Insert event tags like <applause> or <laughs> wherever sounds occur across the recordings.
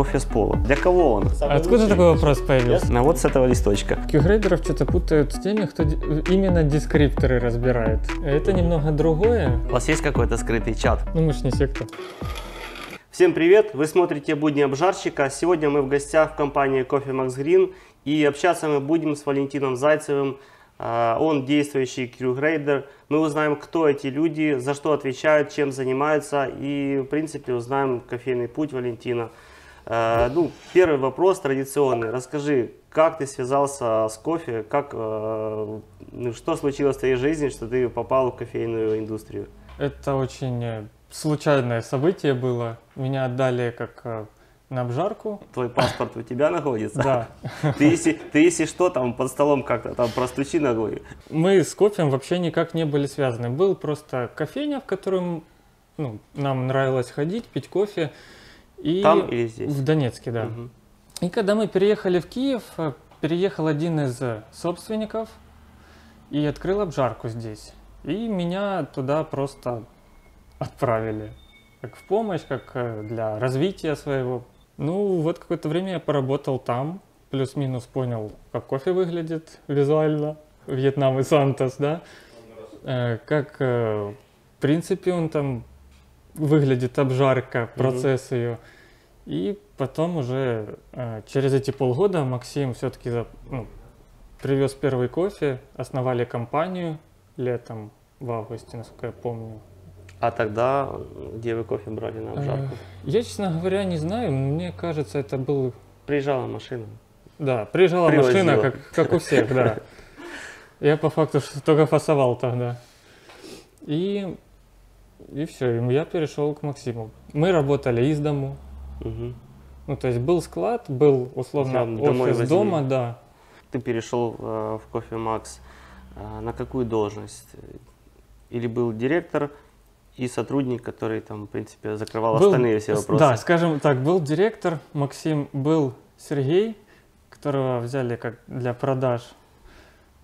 кофе с пола. Для кого он? А откуда такой вопрос появился? Ну вот с этого листочка. Q-грейдеров что-то путают с теми, кто именно дескрипторы разбирает. Это немного другое. У вас есть какой-то скрытый чат? Ну мы ж не секта. Всем привет! Вы смотрите «Будни обжарщика». Сегодня мы в гостях в компании Coffee Max Green. И общаться мы будем с Валентином Зайцевым. А, Он действующий крюгрейдер. Мы узнаем, кто эти люди, за что отвечают, чем занимаются. И, в принципе, узнаем кофейный путь Валентина. А, Ну, первый вопрос традиционный. Расскажи, как ты связался с кофе? Как, э, ну, что случилось в твоей жизни, что ты попал в кофейную индустрию? Это очень э, случайное событие было. Меня отдали как э, на обжарку. Твой паспорт у тебя находится? Да. Ты если, ты если что, там под столом как-то там простучи ногой. Мы с кофем вообще никак не были связаны. Был просто кофейня, в которую ну, нам нравилось ходить, пить кофе. И Там или здесь? В Донецке, да. Мгм. И когда мы переехали в Киев, э, переехал один из э, собственников и открыл обжарку здесь. И меня туда просто отправили. Как в помощь, как э, для развития своего. Ну, вот какое-то время я поработал там, плюс-минус понял, как кофе выглядит визуально. Вьетнам и Сантос, да? Как, в принципе, он там выглядит обжарка, процесс ее. И потом уже э, через эти полгода Максим все-таки привез первый кофе, основали компанию летом в августе, насколько я помню. А тогда э, где вы кофе брали на обжарку? Э, Я, честно говоря, не знаю. Мне кажется, это был... Приезжала машина. Да, приезжала Привозила. машина, как, как у всех, да. Я по факту только фасовал тогда. И, и все, я перешел к Максиму. Мы работали из дому. Мгм. Ну, то есть был склад, был условно домой офис возили. дома, да. Ты перешел э, в кофе Макс. Э, на какую должность? Или был директор и сотрудник, который там, в принципе, закрывал Был- остальные все вопросы? Да, скажем так, был директор Максим, был Сергей, которого взяли как для продаж.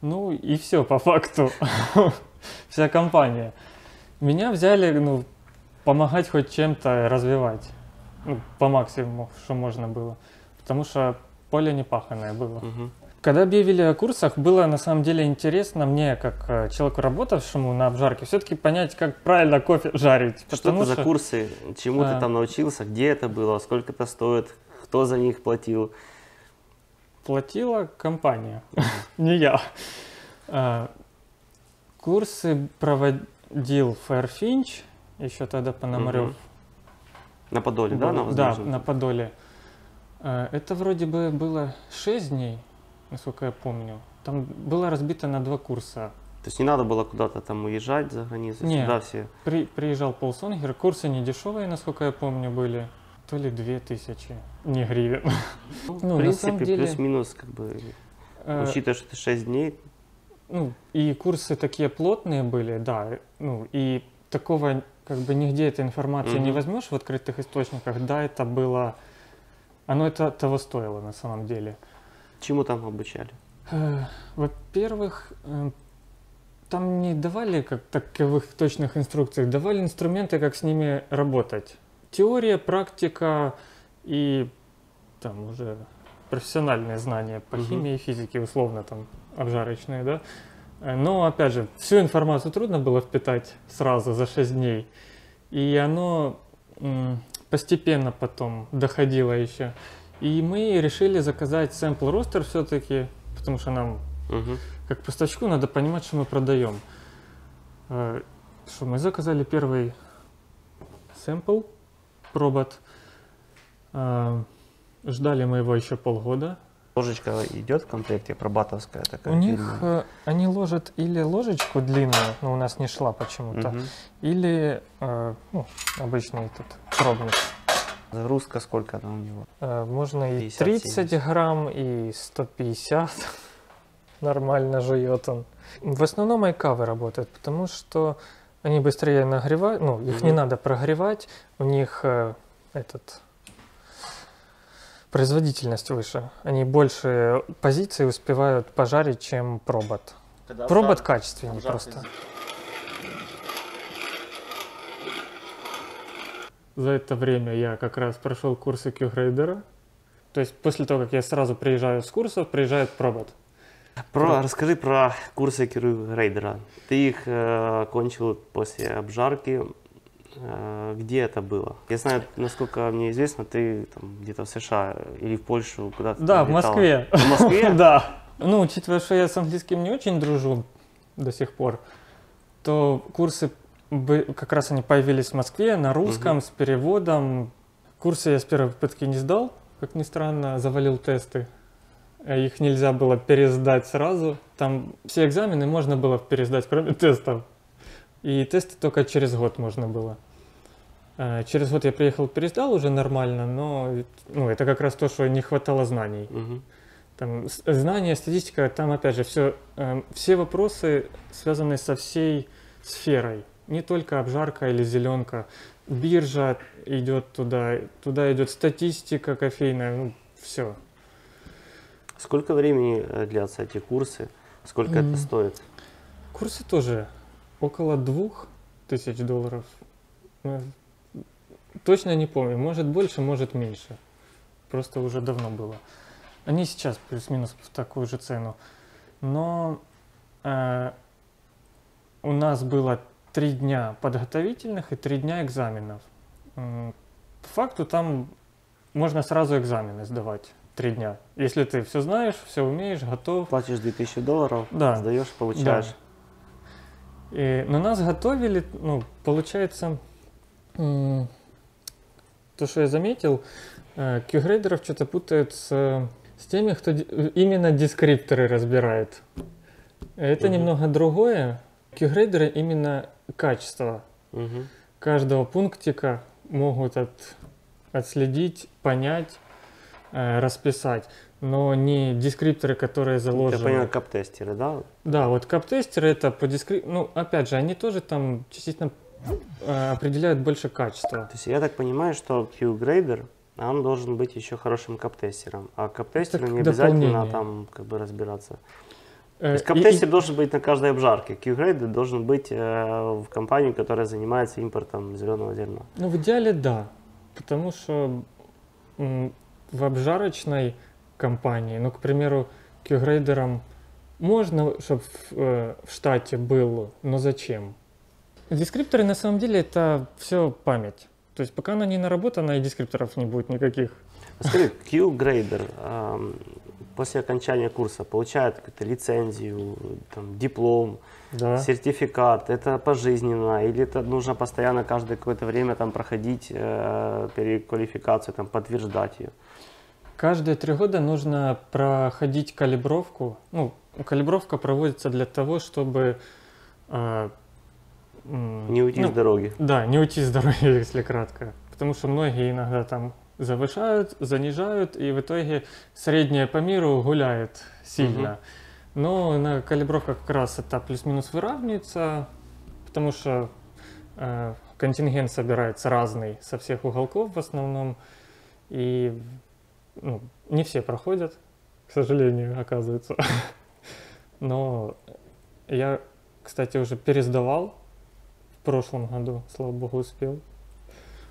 Ну и все, по факту. <laughs> Вся компания. Меня взяли, ну, помогать хоть чем-то развивать. Ну, по максимуму, что можно было. Потому что поле не паханое было. Мгм. Когда объявили о курсах, было на самом деле интересно мне, как э, человеку, работавшему на обжарке, все-таки понять, как правильно кофе жарить. Что это за курсы? Чему А. ты там научился? Где это было? Сколько это стоит? Кто за них платил? Платила компания, <laughs> не я. А, Курсы проводил Fairfinch, еще тогда Пономарев. На Подоле, да? На да, на Подоле. А, Это вроде бы было 6 дней, насколько я помню. Там было разбито на два курса. То есть не надо было куда-то там уезжать за границу? Не. Сюда все? При, приезжал Пол Сонгер, курсы не дешевые, насколько я помню, были. То ли две тысячи, не гривен. Ну, <laughs> Ну, в принципе, деле- плюс-минус, как бы, Э, учитывая, что это 6 дней, Ну, и курсы такие плотные были, да. Ну, и такого, как бы, нигде этой информации не Мгм. возьмешь в открытых источниках. Да, это было... Оно это того стоило на самом деле. чему там обучали? Э, Во-первых, э, там не давали как таковых точных инструкций, давали инструменты, как с ними работать. Теория, практика и там уже профессиональные знания по химии и физике, условно там обжарочные, да. Э, Но, опять же, всю информацию трудно было впитать сразу за 6 дней. И оно постепенно потом доходило еще. И мы решили заказать сэмпл ростер все-таки, потому что нам, Мгм. как поставщику, надо понимать, что мы продаем. Э, Что мы заказали первый сэмпл, пробот. Э, Ждали мы его еще полгода. Ложечка идет в комплекте, пробатовская такая. У них длинная. э, они ложат или ложечку длинную, но у нас не шла почему-то, Мгм. или э, ну, обычный этот пробник. Загрузка сколько там у него? Э, Можно и 50, 30 грамм, и 150. <laughs> Нормально жует он. В основном айкавы работают, потому что они быстрее нагревают, ну, их не Мгм. надо прогревать, у них э, этот производительность выше. Они больше позиций успевают пожарить, чем пробот. Пробот качественнее просто. за это время я как раз прошел курсы Q-грейдера. То есть после того, как я сразу приезжаю с курсов, приезжает пробот. Про, расскажи про курсы Кирю Рейдера. Ты их э, кончил после обжарки. Э, где это было? Я знаю, насколько мне известно, ты там, где-то в США или в Польшу куда-то Да, в. Москве. В Москве? <laughs> Да. Ну, учитывая, что я с английским не очень дружу до сих пор, то курсы как раз они появились в Москве на русском с переводом. Курсы я с первой попытки не сдал, как ни странно, завалил тесты. А Их нельзя было пересдать сразу. Там все экзамены можно было пересдать, кроме тестов. И тесты только через год можно было. Э, Через год я приехал, пересдал уже нормально, но ну, это как раз то, что не хватало знаний. Мгм. Там знания, статистика, там опять же все, все вопросы связаны со всей сферой. Не только обжарка или зеленка. Биржа идет туда, туда идет статистика кофейная, ну, все. Сколько времени э, длятся эти курсы? Сколько М. это стоит? Курсы тоже около двух тысяч долларов. Э, Точно не помню, может больше, может меньше. Просто уже давно было. Они сейчас плюс-минус в такую же цену. Но э, у нас было три дня подготовительных и три дня экзаменов. По факту там можно сразу экзамены сдавать три дня. Если ты все знаешь, все умеешь, готов. Платишь 2000 долларов, Да. сдаешь, получаешь. И, но нас готовили, ну, получается, то, что я заметил, Q-грейдеров что-то путают с, с теми, кто именно дескрипторы разбирает. Это Мгм. немного другое. Q-грейдеры именно качество Мгм. каждого пунктика могут от- отследить, понять, э, расписать. Но не дескрипторы, которые заложены. Я понял, кап-тестеры, да? Да, вот кап-тестеры это по дискри... Ну, опять же, они тоже там частично э, определяют больше качества. То есть я так понимаю, что Q-грейдер, он должен быть еще хорошим кап-тестером. А кап-тестеру Так не обязательно там как бы разбираться. То Э, есть и- кап-тестер должен быть на каждой обжарке. Q-грейдер должен быть э, в компании, которая занимается импортом зеленого зерна. Ну, в идеале да. Потому что в обжарочной компании, ну, к примеру, Q-грейдерам можно, чтобы в, в штате был, но зачем? Дескрипторы на самом деле это все память. То есть пока она не наработана, и дескрипторов не будет никаких. Скажи, Q-грейдер эм, после окончания курса получает какую-то лицензию, там, диплом, Да. сертификат, это пожизненно, или это нужно постоянно каждое какое-то время там проходить э, переквалификацию, там, подтверждать ее? Каждые три года нужно проходить калибровку. Ну, калибровка проводится для того, чтобы м, Не уйти ну, с дороги. Да, не уйти с дороги, <laughs> если кратко. Потому что многие иногда там завышают, занижают, и в итоге среднее по миру гуляет сильно. Но на калибровка как раз это плюс-минус выравнивается, потому что э, контингент собирается разный со всех уголков в основном, и ну, не все проходят, к сожалению, оказывается. <laughs> Но я, кстати, уже пересдавал в прошлом году, слава богу, успел.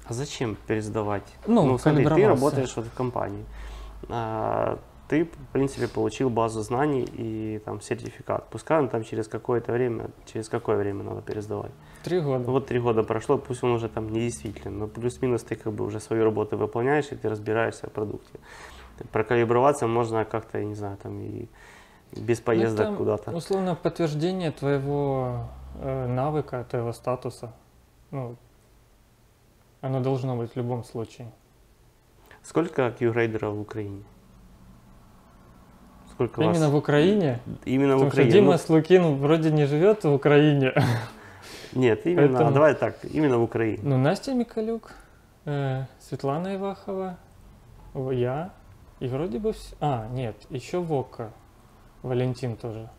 А зачем пересдавать? Ну, смотри, ты работаешь вот в компании. А, ты, в принципе, получил базу знаний и там сертификат. Пускай он там через какое-то время, через какое время надо пересдавать. Три года. Ну, вот три года прошло, пусть он уже там не действителен, но плюс-минус ты как бы уже свою работу выполняешь, и ты разбираешься в продукте. Прокалиброваться можно как-то, я не знаю, там и без поездок Это, куда-то. Условно подтверждение твоего э, навыка, твоего статуса. Ну, оно должно быть в любом случае. Сколько Q-грейдеров в Украине? Сколько вас? Именно в Украине. Именно в Потому что Украине. Дима Ну, Слукин вроде не живет в Украине. <laughs> Нет, именно, Поэтому- давай так, именно в Украине. Ну, Настя Микалюк, э, Светлана Ивахова, я. И вроде бы все. А, нет, еще Вока. Валентин тоже.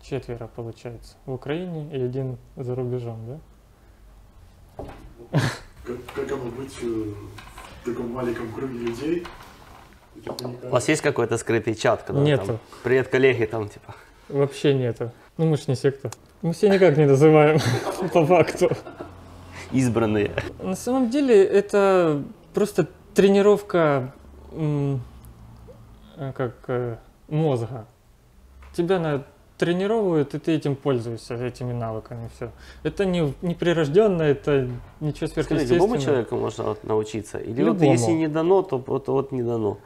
Четверо получается. В Украине и один за рубежом, да? Как, как оно быть э, в таком маленьком круге людей? У вас есть какой-то скрытый чат, когда Нету. там, привет, коллеги, там типа. Вообще нету. Ну мы ж не секта. Мы все никак не называем <laughs> по факту. избранные. На самом деле это просто тренировка э, как э, мозга. Тебя на тренировывают, и ты этим пользуешься, этими навыками. Все. Это не, не прирожденно, это ничего сверхъестественного. любому человеку можно вот научиться? Или вот Любому. если не дано, то вот, вот не дано?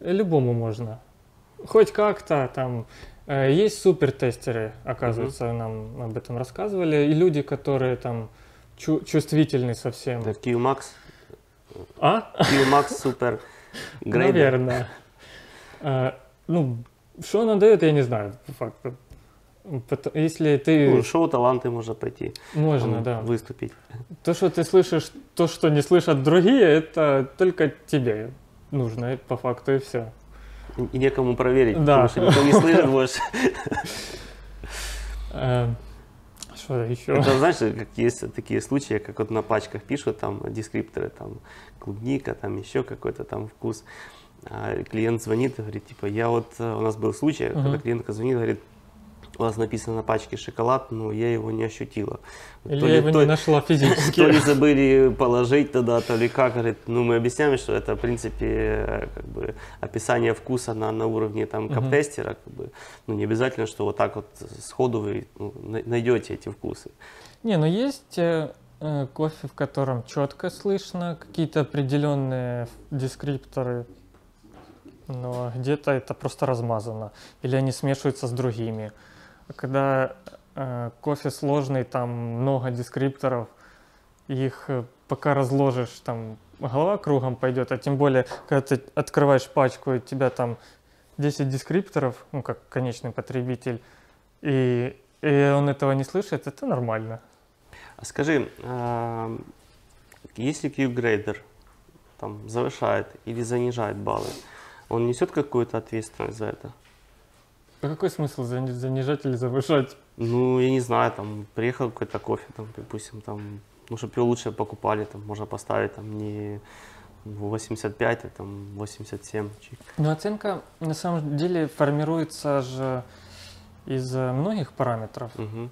Любому можно. Хоть как-то там. э, Есть супертестеры, оказывается, нам об этом рассказывали, и люди, которые там чу- чувствительны совсем. Это QMax, А? QMax супер. <laughs> Наверное. А, ну, что она дает, я не знаю, по факту. Если ты... Ну, шоу таланты можно пойти. можно, там да. Выступить. То, что ты слышишь, то, что не слышат другие, это только тебе нужно, по факту и все. И- некому проверить, Да. потому что никто не слышит больше. <laughs> Э, Что еще? Это знаешь, как есть такие случаи, как вот на пачках пишут там дескрипторы, там клубника, там еще какой-то там вкус. А клиент звонит и говорит, типа, я вот, э, у нас был случай, когда Мгм. клиентка звонит, говорит, у вас написано на пачке шоколад, но я его не ощутила. Или То я ли- его то- не нашла То ли физически. <laughs> забыли положить тогда, то ли как. Говорит, ну мы объясняем, что это в принципе как бы описание вкуса на, на уровне там каптестера. Как бы, ну не обязательно, что вот так вот сходу вы ну, на- найдете эти вкусы. Не, ну есть э, э, кофе, в котором четко слышно какие-то определенные дескрипторы, но где-то это просто размазано, или они смешиваются с другими. Когда э, кофе сложный, там много дескрипторов, их э, пока разложишь, там голова кругом пойдет, а тем более, когда ты открываешь пачку, и у тебя там 10 дескрипторов, ну, как конечный потребитель, и, и он этого не слышит, это нормально. А скажи, а, если Q-грейдер там завышает или занижает баллы, он несет какую-то ответственность за это? А какой смысл зани- занижать или завышать? Ну, я не знаю, там приехал какой-то кофе, там, допустим, там, ну, чтобы его лучше покупали, там, можно поставить там не 85, а там 87. чик. Но оценка на самом деле формируется же из э, многих параметров. Мгм.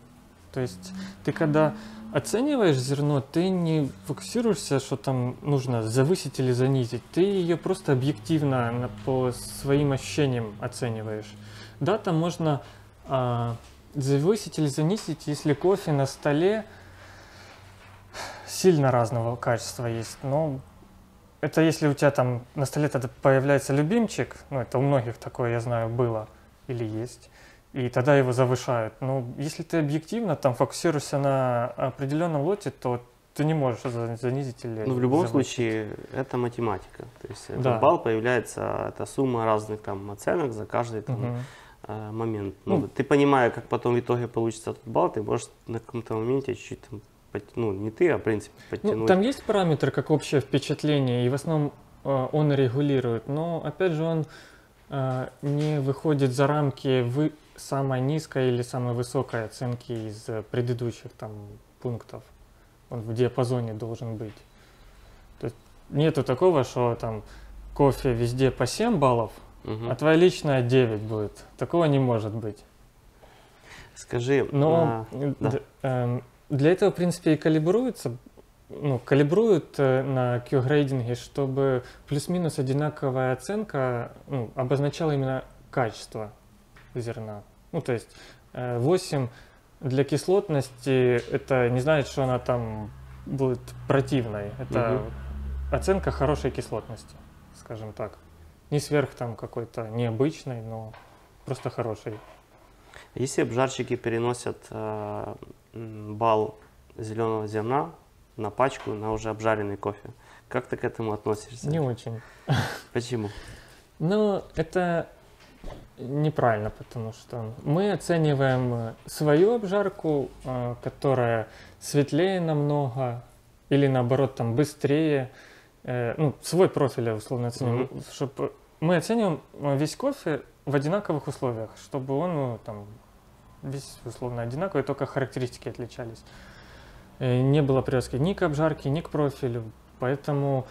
То есть ты когда оцениваешь зерно, ты не фокусируешься, что там нужно завысить или занизить. Ты ее просто объективно по своим ощущениям оцениваешь. Да, там можно а, завысить или занизить, если кофе на столе сильно разного качества есть. Но это если у тебя там на столе тогда появляется любимчик, ну это у многих такое, я знаю, было или есть, и тогда его завышают. Но если ты объективно там фокусируешься на определенном лоте, то ты не можешь за- занизить или Ну, в любом завысить. случае, это математика. То есть этот Да. балл появляется, это сумма разных там оценок за каждый там, Мгм. Э, момент. Ну, Ну, ты понимая, как потом в итоге получится этот балл, ты можешь на каком-то моменте чуть-чуть ну, не ты, а в принципе подтянуть. Ну, там есть параметр как общее впечатление, и в основном э, он регулирует, но опять же он э, не выходит за рамки вы, самой низкой или самой высокой оценки из предыдущих там пунктов. Он в диапазоне должен быть. То есть нету такого, что там кофе везде по 7 баллов, Мгм. а твоя личная 9 будет. Такого не может быть. Скажи, Но а, э, да. эм, для этого, в принципе, и калибруется, ну, калибруют э, на Q-грейдинге, чтобы плюс-минус одинаковая оценка ну, обозначала именно качество зерна. Ну, то есть э, 8 для кислотности, это не значит, что она там будет противной. Это Мгм. оценка хорошей кислотности, скажем так. Не сверх там какой-то необычной, но просто хорошей. Если обжарщики переносят э, м, балл зеленого зерна на пачку, на уже обжаренный кофе, как ты к этому относишься? Не очень. <laughs> Почему? Ну, это неправильно, потому что мы оцениваем свою обжарку, э, которая светлее намного, или наоборот там быстрее, э, ну, свой профиль условно оцениваем, чтоб мы оцениваем э, весь кофе в одинаковых условиях, чтобы он ну, там весь условно одинаковый, только характеристики отличались. Э, Не было привязки ни к обжарке, ни к профилю, поэтому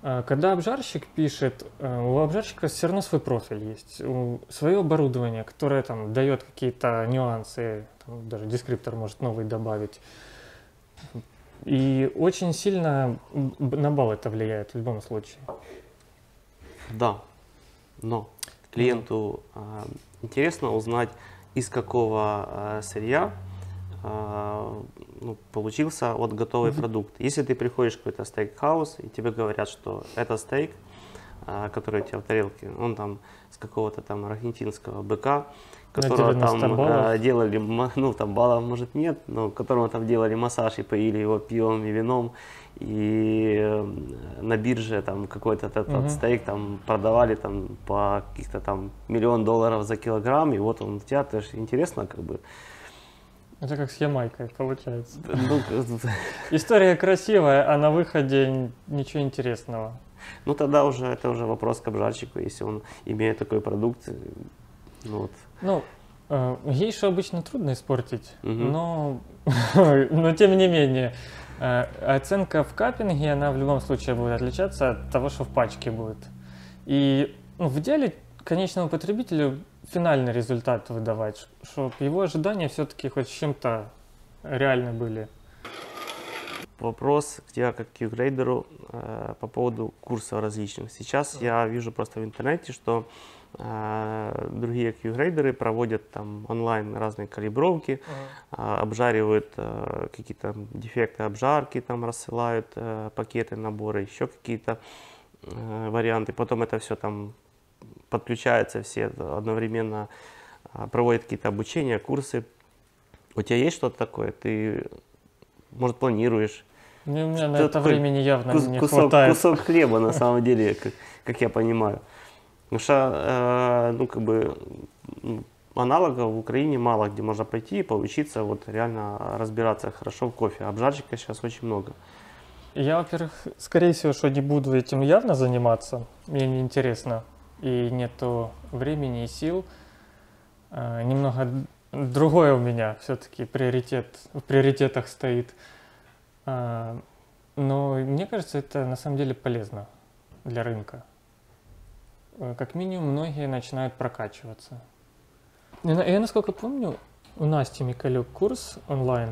а, Когда обжарщик пишет, э, у обжарщика все равно свой профиль есть, свое оборудование, которое там дает какие-то нюансы, там даже дескриптор может новый добавить. И очень сильно на балл это влияет в любом случае. Да, но клиенту а, интересно узнать, из какого а, сырья а, ну, получился вот готовый продукт. Если ты приходишь в какой-то стейк-хаус, и тебе говорят, что это стейк, а, который у тебя в тарелке, он там с какого-то там аргентинского быка, которого 90 там баллов. делали, ну там баллов может нет, но которому там делали массаж и поили его пивом и вином, и э, на бирже там какой-то этот, Мгм. стейк там продавали там по каких-то там миллион долларов за килограмм, и вот он у тебя, это же интересно как бы. Это как с Ямайкой получается. Ну, История красивая, а на выходе ничего интересного. ну тогда уже это уже вопрос к обжарщику, если он имеет такой продукт. Ну вот. Ну, э, гейшу обычно трудно испортить, Мгм. но, <laughs> но тем не менее, оценка в каппинге, она в любом случае будет отличаться от того, что в пачке будет. И ну, в идеале конечному потребителю финальный результат выдавать, чтобы его ожидания все-таки хоть чем-то реально были. Вопрос к тебе как к грейдеру э, по поводу курсов различных. Сейчас я вижу просто в интернете, что э, другие Q-грейдеры проводят там онлайн разные калибровки, а, обжаривают э, какие-то дефекты обжарки, там рассылают э, пакеты, наборы, еще какие-то э, варианты. Потом это все там подключается, все одновременно а, проводят какие-то обучения, курсы. У тебя есть что-то такое? Ты, может, планируешь? Ну, У меня на это времени явно Кус- не кусок, хватает. кусок хлеба, на <laughs> самом деле, как, как я понимаю. Потому что, э, ну, как бы, м, аналогов в Украине мало, где можно пойти и поучиться вот реально разбираться хорошо в кофе. Обжарщика сейчас очень много. Я, во-первых, скорее всего, что не буду этим явно заниматься. Мне неинтересно. И нету времени и сил. А, Немного другое у меня все-таки приоритет, в приоритетах стоит. А, Но мне кажется, это на самом деле полезно для рынка. Э, Как минимум, многие начинают прокачиваться. Я, насколько помню, у Насти Микалюк курс онлайн,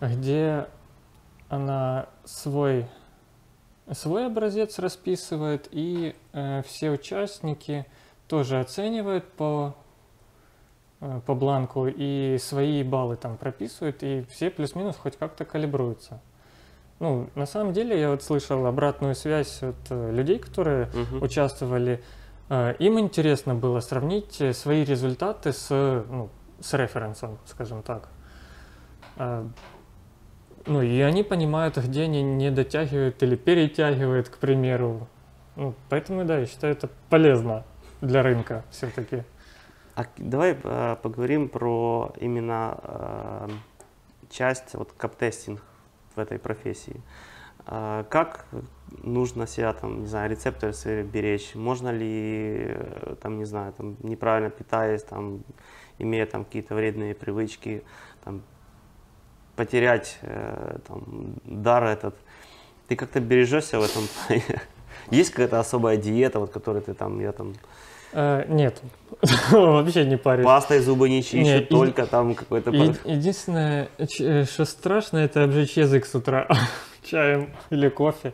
где она свой, свой образец расписывает, и э, все участники тоже оценивают по, э, по бланку и свои баллы там прописывают, и все плюс-минус хоть как-то калибруются. Ну, на самом деле, я вот слышал обратную связь от э, людей, которые Мгм. участвовали. Э, Им интересно было сравнить э, свои результаты с, ну, с референсом, скажем так. Э, Ну и они понимают, где они не дотягивают или перетягивают, к примеру. Ну, поэтому, да, я считаю, это полезно для рынка все-таки. А давай э, поговорим про именно э, часть вот каптестинг в этой профессии. А Как нужно себя там, не знаю, рецепторы свои беречь? Можно ли, э, там, не знаю, там, неправильно питаясь, там, имея там какие-то вредные привычки, там, потерять э, там, дар этот? Ты как-то бережешься в этом плане? <laughs> Есть какая-то особая диета, вот, которой ты там, я там, Э, нет, <laughs> вообще не парюсь. пастой зубы не чищу, и- только там какой-то... Е- Единственное, э, что страшно, это обжечь язык с утра <laughs> чаем или кофе.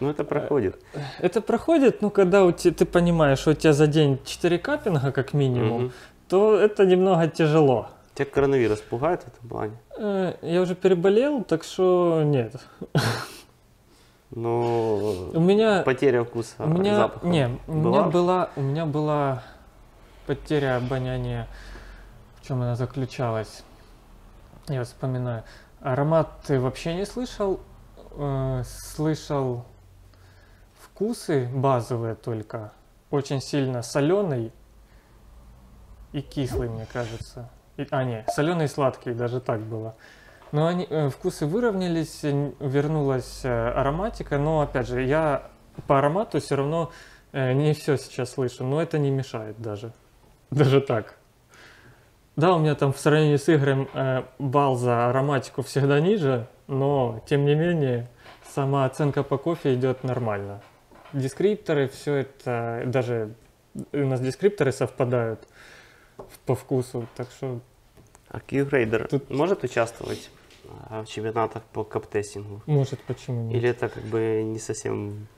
Ну, это проходит. Это проходит, ну, когда у те- ты понимаешь, что у тебя за день 4 каппинга как минимум, Мгм. то это немного тяжело. Тебя коронавирус пугает в этом плане? Э, Я уже переболел, так что нет. У Ну, меня, потеря вкуса у меня, запаха не, у меня была? была, у меня была потеря обоняния. В чем она заключалась? Я вспоминаю. Аромат ты вообще не слышал? Э, слышал вкусы базовые только. Очень сильно соленый и кислый, мне кажется. И- а, не, соленый и сладкий, даже так было. Но они, э, вкусы выровнялись, вернулась э, ароматика, но опять же, я по аромату все равно э, не все сейчас слышу, но это не мешает даже. Даже так. Да, у меня там в сравнении с Игорем э, балл за ароматику всегда ниже, но тем не менее сама оценка по кофе идет нормально. Дескрипторы, все это, даже у нас дескрипторы совпадают по вкусу, так что А Q-грейдер Тут- может участвовать а, в чемпионатах по каптестингу? Может, почему нет? Или это как бы не совсем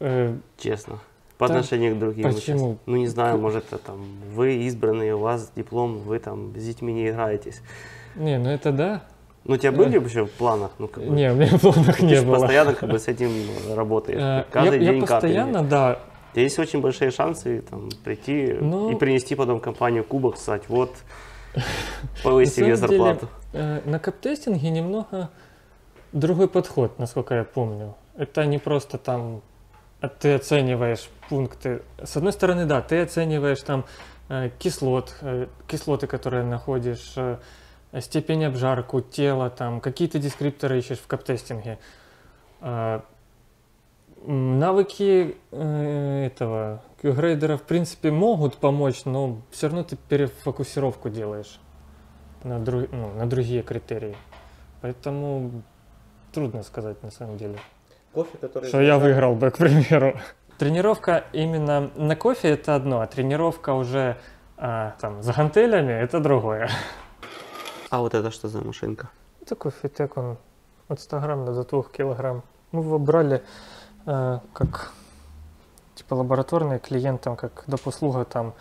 Э, честно? По Да отношению к другим почему? участникам? Ну, не знаю, может, это там вы избранные, у вас диплом, вы там с детьми не играетесь. не, ну это да. Ну, у тебя Да. были вообще в планах? Ну, как бы, Не, у меня в планах не было. постоянно как бы с этим работаешь. Э, Каждый я, день я постоянно, да, У тебя есть очень большие шансы там, прийти Ну- и принести потом компанию кубок, сказать, вот, <laughs> На повысьте мне самом деле, зарплату. Э, На каптестинге немного другой подход, насколько я помню. Это не просто там ты оцениваешь пункты. С одной стороны, да, ты оцениваешь там э, кислот, э, кислоты, которые находишь, э, степень обжарку, тело, там какие-то дескрипторы ищешь в каптестинге. А, Навыки э, этого Q-грейдера в принципе могут помочь, но все равно ты перефокусировку делаешь на, дру- ну, на другие критерии. Поэтому трудно сказать на самом деле. Кофе, который... Что я выиграл бы, к примеру. Тренировка именно на кофе это одно, а тренировка уже а, там за гантелями это другое. А вот это что за машинка? Это кофетек, он от 100 грамм до 2 килограмм. Мы его брали э, как типа лабораторные клиентам, как допуслуга там,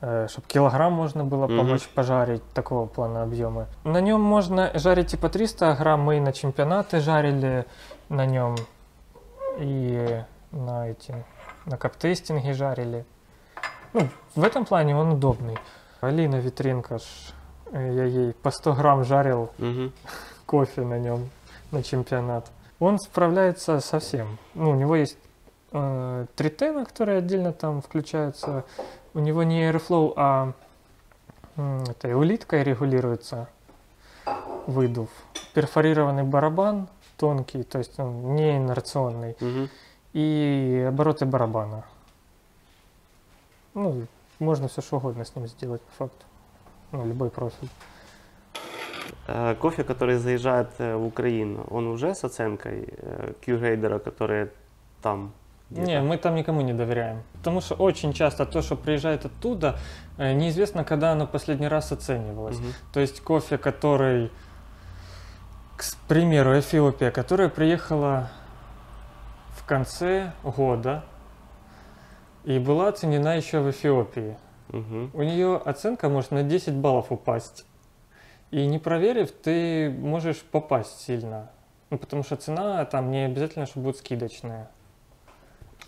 чтобы килограмм можно было Мгм. помочь пожарить, такого плана объемы. На нем можно жарить и по 300 грамм, мы и на чемпионаты жарили на нем, и на эти, на каптестинге жарили. Ну, в этом плане он удобный. Алина Витринка, ж, э, я ей по 100 грамм жарил Мгм. <laughs> кофе на нем на чемпионат. Он справляется со всем. Ну, у него есть э, три тена, которые отдельно там включаются. У него не airflow, а м, этой улиткой регулируется выдув. Перфорированный барабан тонкий, то есть он не инерционный. Мгм. И обороты барабана. Ну, можно все что угодно с ним сделать по факту. Ну, любой профиль. Э, Кофе, который заезжает э, в Украину, он уже с оценкой э, Q-грейдера, которые там? Не, мы там никому не доверяем. Потому что очень часто то, что приезжает оттуда, неизвестно, когда оно последний раз оценивалось. Мгм. То есть кофе, который, к примеру, Эфиопия, которая приехала в конце года и была оценена еще в Эфиопии. Мгм. У нее оценка может на 10 баллов упасть. И не проверив, ты можешь попасть сильно. Ну, потому что цена там не обязательно, что будет скидочная.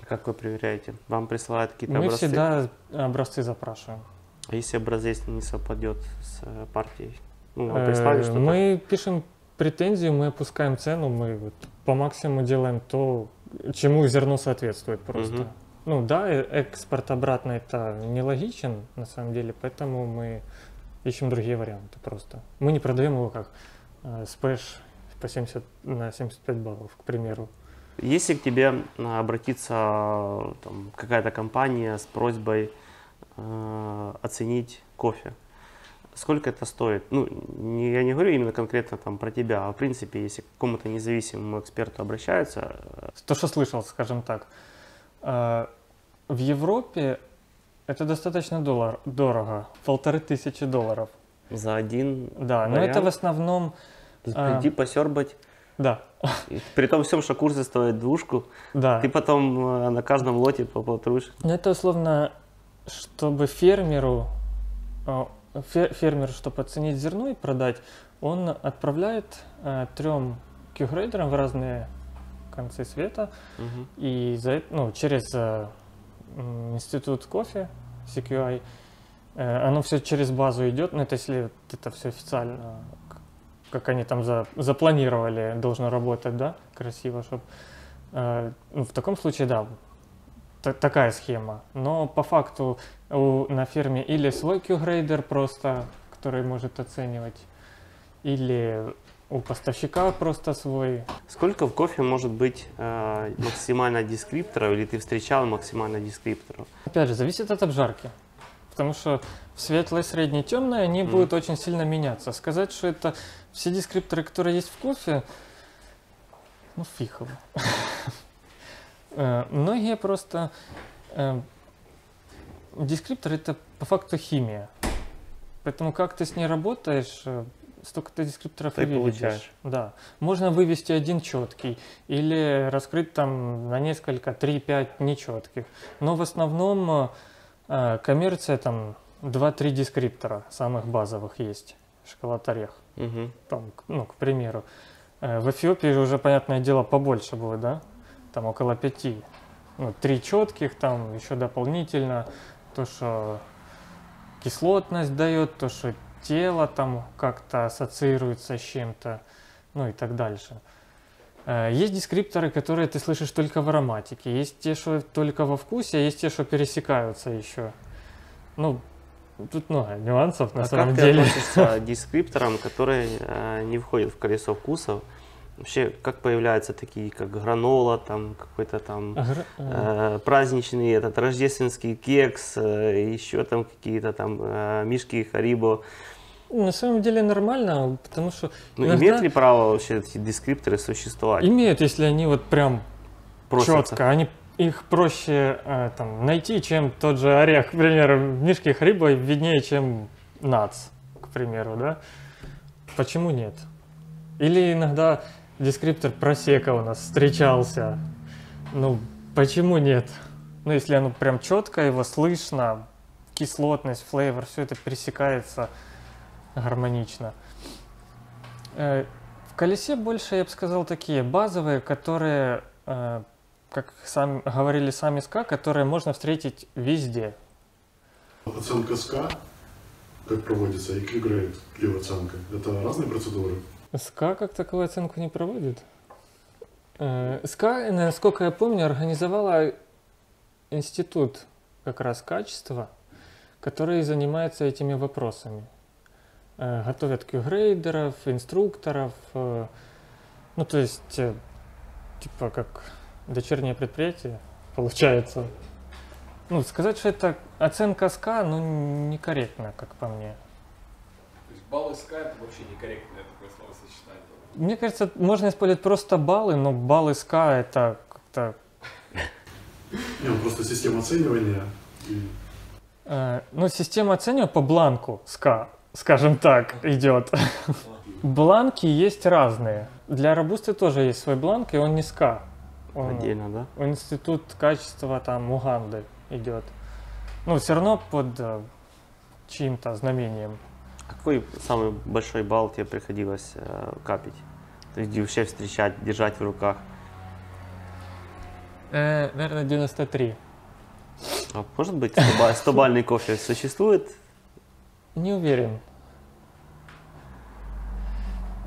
Как вы проверяете? Вам присылают какие-то Мы образцы? всегда образцы запрашиваем. А если образец не совпадет с э, партией? Ну, вам Э, прислали что-то? Мы пишем претензию, мы опускаем цену, мы вот по максимуму делаем то, чему зерно соответствует просто. Мгм. Ну да, э- экспорт обратно это нелогичен на самом деле, поэтому мы ищем другие варианты просто. Мы не продаем его как э, спэш по 70 на 75 баллов, к примеру. Если к тебе а, обратиться там, какая-то компания с просьбой э, оценить кофе, сколько это стоит? Ну, не, я не говорю именно конкретно там про тебя, а в принципе, если к какому-то независимому эксперту обращаются, э, То, что слышал, скажем так. Э, В Европе это достаточно доллар, дорого, полторы тысячи долларов. за один Да, но это вариант в основном, а. прийти посербать, да, и при том всем, что курсы стоят двушку, да. ты потом э, на каждом лоте по полторушке. Но это условно, чтобы фермеру, э, фе- фермер, чтобы оценить зерно и продать, он отправляет э, трем кьюгрейдерам в разные концы света, Мгм. и за, ну, через э, институт кофе, CQI, э, оно все через базу идет, ну это если это все официально, как они там за- запланировали, должно работать, да, красиво, чтобы... в таком случае, да, та- такая схема. Но по факту у- на ферме или свой Q-грейдер просто, который может оценивать, или у поставщика просто свой. Сколько в кофе может быть э, максимально дескрипторов, или ты встречал максимально дескрипторов? Опять же, зависит от обжарки. Потому что в светлой, средней, темной они Мгм. будут очень сильно меняться. Сказать, что это все дескрипторы, которые есть в кофе, ну фиг его. <laughs> Э, Многие просто... э, Дескриптор это по факту химия. Поэтому как ты с ней работаешь, столько ты дескрипторов Ты и получаешь. Да. Можно вывести один четкий или раскрыть там на несколько, 3-5 нечетких. Но в основном э, коммерция там 2-3 дескриптора самых базовых есть. Шоколад орех. Мгм. Там, ну, к примеру. Э, В Эфиопии же уже, понятное дело, побольше будет, да? Там около пяти. Ну, три четких, там еще дополнительно то, что кислотность дает, то, что тело там как-то ассоциируется с чем-то, ну и так дальше. Э, Есть дескрипторы, которые ты слышишь только в ароматике, есть те, что только во вкусе, а есть те, что пересекаются еще. Ну, тут много нюансов на а самом как деле. относишься к <laughs> дескрипторам, которые э, не входят в колесо вкусов? Вообще, как появляются такие, как гранола, там какой-то там Агр- э, э, праздничный этот рождественский кекс, э, еще там какие-то там э, мишки Харибо. На самом деле нормально, потому что Ну, иногда имеют ли право вообще эти дескрипторы существовать? имеют, если они вот прям Просятся. четко, они их проще э, там, найти, чем тот же орех, к примеру, мишки Хриба виднее, чем нац, к примеру, да? Почему нет? Или иногда дескриптор просека у нас встречался. Ну, почему нет? Ну, если оно прям четко, его слышно, кислотность, flavor, все это пересекается гармонично. Э, В колесе больше, я бы сказал, такие базовые, которые, э, как сам, говорили сами SCA, которые можно встретить везде. Оценка SCA, как проводится, и Q-Grade, Q-оценка, это разные процедуры? SCA как таковую оценку не проводит. Э, SCA, насколько я помню, организовала институт как раз качества, который занимается этими вопросами. Готовят Q-грейдеров, инструкторов, ну то есть типа как дочернее предприятие получается. Ну, сказать, что это оценка SCA, ну, некорректно, как по мне. То есть баллы SCA это вообще некорректное такое словосочетание. Мне кажется, можно использовать просто баллы, но баллы SCA это как-то... <laughs> Не, ну просто система оценивания. Э, ну, система оценивания по бланку СКА, скажем так, идет. Бланки есть разные. Для Робусты тоже есть свой бланк, и он не СКА. Он Отдельно, да? в Институт качества там Уганды идет. Ну, все равно под э, чьим-то знамением. Какой самый большой балл тебе приходилось э, капить? То есть вообще встречать, держать в руках? Э, наверное, 93. А может быть 100-бальный кофе существует? Не уверен.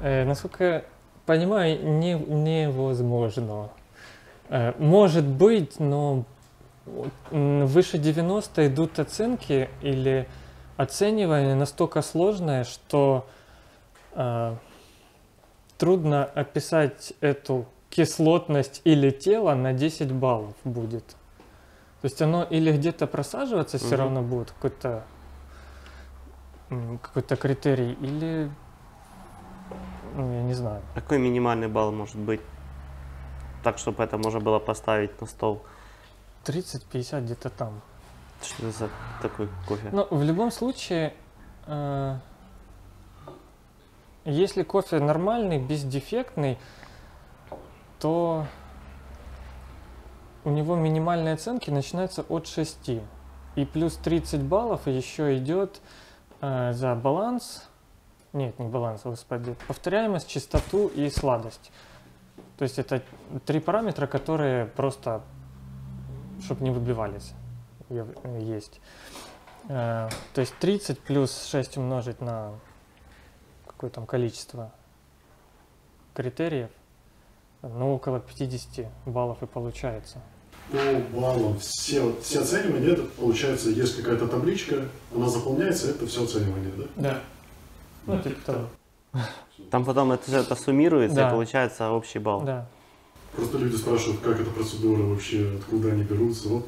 Э, насколько я понимаю, не, невозможно. Э, может быть, но выше 90 идут оценки или оценивание настолько сложное, что э, трудно описать эту кислотность или тело на 10 баллов будет. То есть оно или где-то просаживаться все Мгм. равно будет, какой-то какой-то критерий, или ну, я не знаю. Какой минимальный балл может быть? Так, чтобы это можно было поставить на стол. 30-50 где-то там. Что за такой кофе? Но в любом случае, э, если кофе нормальный, бездефектный, то у него минимальные оценки начинаются от 6. И плюс 30 баллов еще идет э, за баланс, нет, не баланс, господи, повторяемость, чистоту и сладость. То есть это три параметра, которые просто, чтобы не выбивались, е- есть. Э, То есть 30 плюс 6 умножить на какое там количество критериев, ну, около 50 баллов и получается. по баллам все, все оценивания, это получается, есть какая-то табличка, она заполняется, это все оценивание, да? Да. Ну, типа того. Там потом это, это суммируется Да. и получается общий балл. Да. Просто люди спрашивают, как эта процедура вообще, откуда они берутся, вот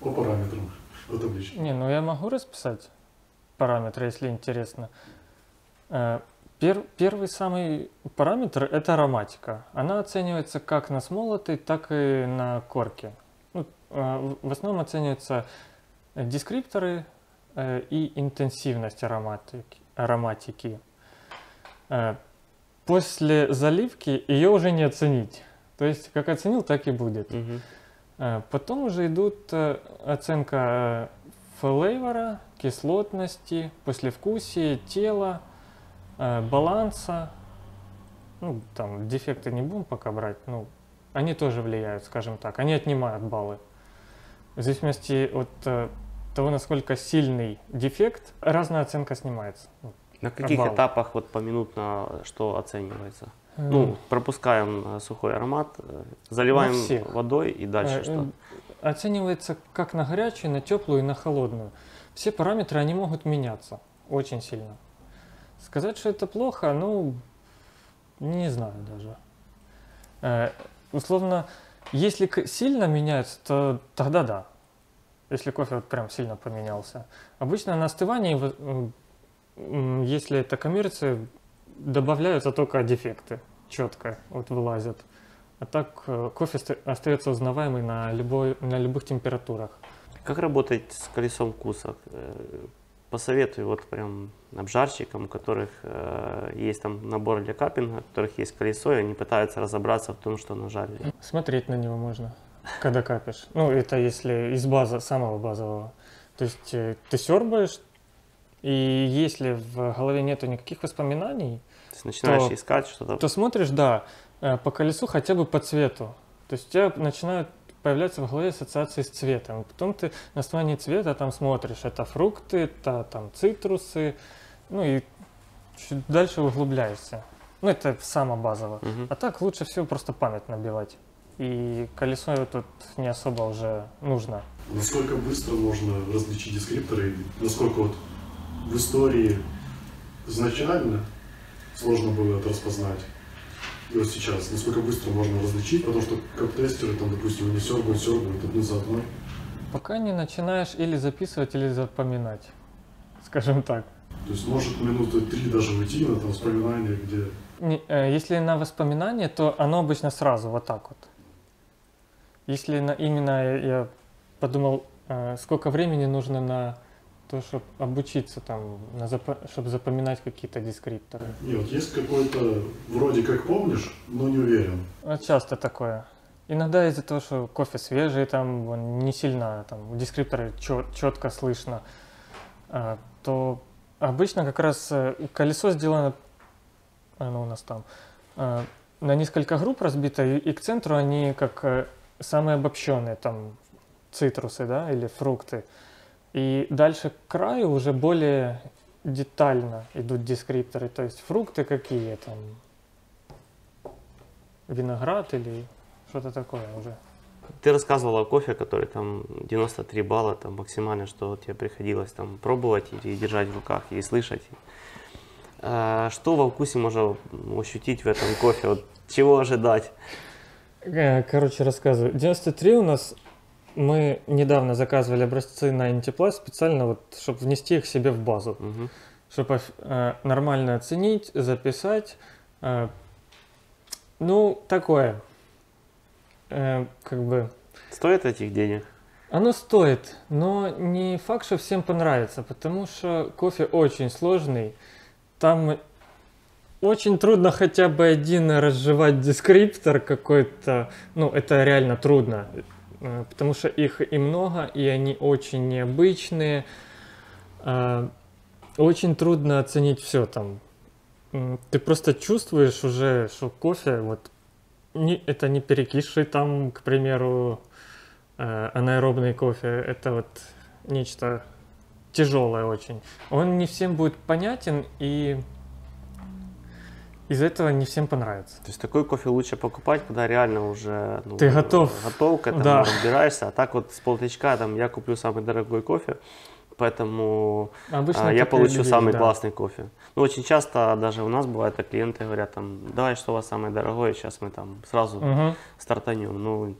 по параметрам, по табличке. Не, ну я могу расписать параметры, если интересно. Э, пер- первый самый параметр – это ароматика. Она оценивается как на смолотой, так и на корке. Ну, э, в в основном оцениваются дескрипторы э, и интенсивность ароматики. Ароматики. Э, После заливки ее уже не оценить. То есть, как оценил, так и будет. Э, Потом уже идут э, оценка флейвора, кислотности, послевкусия, тела, баланса. Ну, там дефекты не будем пока брать, ну, они тоже влияют, скажем так. Они отнимают баллы. В зависимости от того, насколько сильный дефект, разная оценка снимается. На каких баллы. этапах вот поминутно что оценивается? э, Ну, пропускаем э, сухой аромат, э, заливаем водой и дальше Э, что? э, Оценивается как на горячую, на теплую и на холодную. Все параметры, они могут меняться очень сильно. Сказать, что это плохо, ну, не знаю даже. Э, Условно, если сильно меняется, то тогда да. Если кофе вот прям сильно поменялся. Обычно на остывании, если это коммерция, добавляются только дефекты. Четко вот вылазят. А так э, кофе оста- остается узнаваемый на, любой, на любых температурах. Как работать с колесом вкуса? Э, Посоветую вот прям обжарщикам, у которых э, есть там набор для капинга, у которых есть колесо, и они пытаются разобраться в том, что нажарили. Смотреть на него можно, когда капишь. Ну, это если из база, самого базового. То есть э, ты сербаешь, и если в голове нету никаких воспоминаний, То есть начинаешь То- искать что-то. то смотришь, да, э, по колесу хотя бы по цвету. То есть у тебя начинают появляться в голове ассоциации с цветом. Потом ты на основании цвета там смотришь, это фрукты, это там цитрусы, ну и чуть дальше углубляешься. Ну, это само базово. Мгм. А так лучше всего просто память набивать. И колесо тут не особо уже нужно. Насколько быстро можно различить дескрипторы, насколько вот в истории изначально сложно было это распознать. И вот сейчас, насколько быстро можно различить, потому что как тестеры, там, допустим, они сергают, сергают одну за одной. Пока не начинаешь или записывать, или запоминать. Скажем так. То есть может минуты три даже уйти на там воспоминания, где Не- э, если на воспоминание, то оно обычно сразу, вот так вот. Если на, именно я- подумал, э, сколько времени нужно на то, чтобы обучиться там, чтобы запоминать какие-то дескрипторы. нет, вот есть какой-то, вроде как помнишь, но не уверен. Часто такое. Иногда из-за того, что кофе свежий, там он не сильно, там дескрипторы четко слышно, а, то обычно как раз э, колесо сделано, оно у нас там, а, на несколько групп разбито, и, к центру они как э, самые обобщенные, там цитрусы, да, или фрукты. И дальше к краю уже более детально идут дескрипторы, то есть фрукты какие там, виноград или что-то такое уже. Ты рассказывала о кофе, который там 93 балла, там максимально, что тебе приходилось там пробовать или держать в руках, или слышать. А, Что во вкусе можно ощутить в этом кофе? Вот чего ожидать? Э, Короче, рассказываю. 93 у нас мы недавно заказывали образцы на Интипласт специально вот, чтобы внести их себе в базу, Мгм. чтобы нормально оценить, записать. Э, ну, такое. Э, как бы Стоит этих денег? Оно стоит, но не факт, что всем понравится, потому что кофе очень сложный. Там очень трудно хотя бы один разжевать дескриптор какой-то. Ну, это реально трудно, э, потому что их и много, и они очень необычные. А, Очень трудно оценить все там. Ты просто чувствуешь уже, что кофе вот не, это не перекисший там, к примеру, э, анаэробный кофе. Это вот нечто тяжелое очень. Он не всем будет понятен и из-за этого не всем понравится. То есть такой кофе лучше покупать, когда реально уже ну, Ты готов. готов к этому, Да. разбираешься. А так вот с полточка там я куплю самый дорогой кофе, поэтому Обычно а, я получу людей, самый да. классный кофе. Ну, очень часто даже у нас бывает, так клиенты говорят там, давай, что у вас самое дорогое, сейчас мы там сразу Мгм. стартанем. Ну,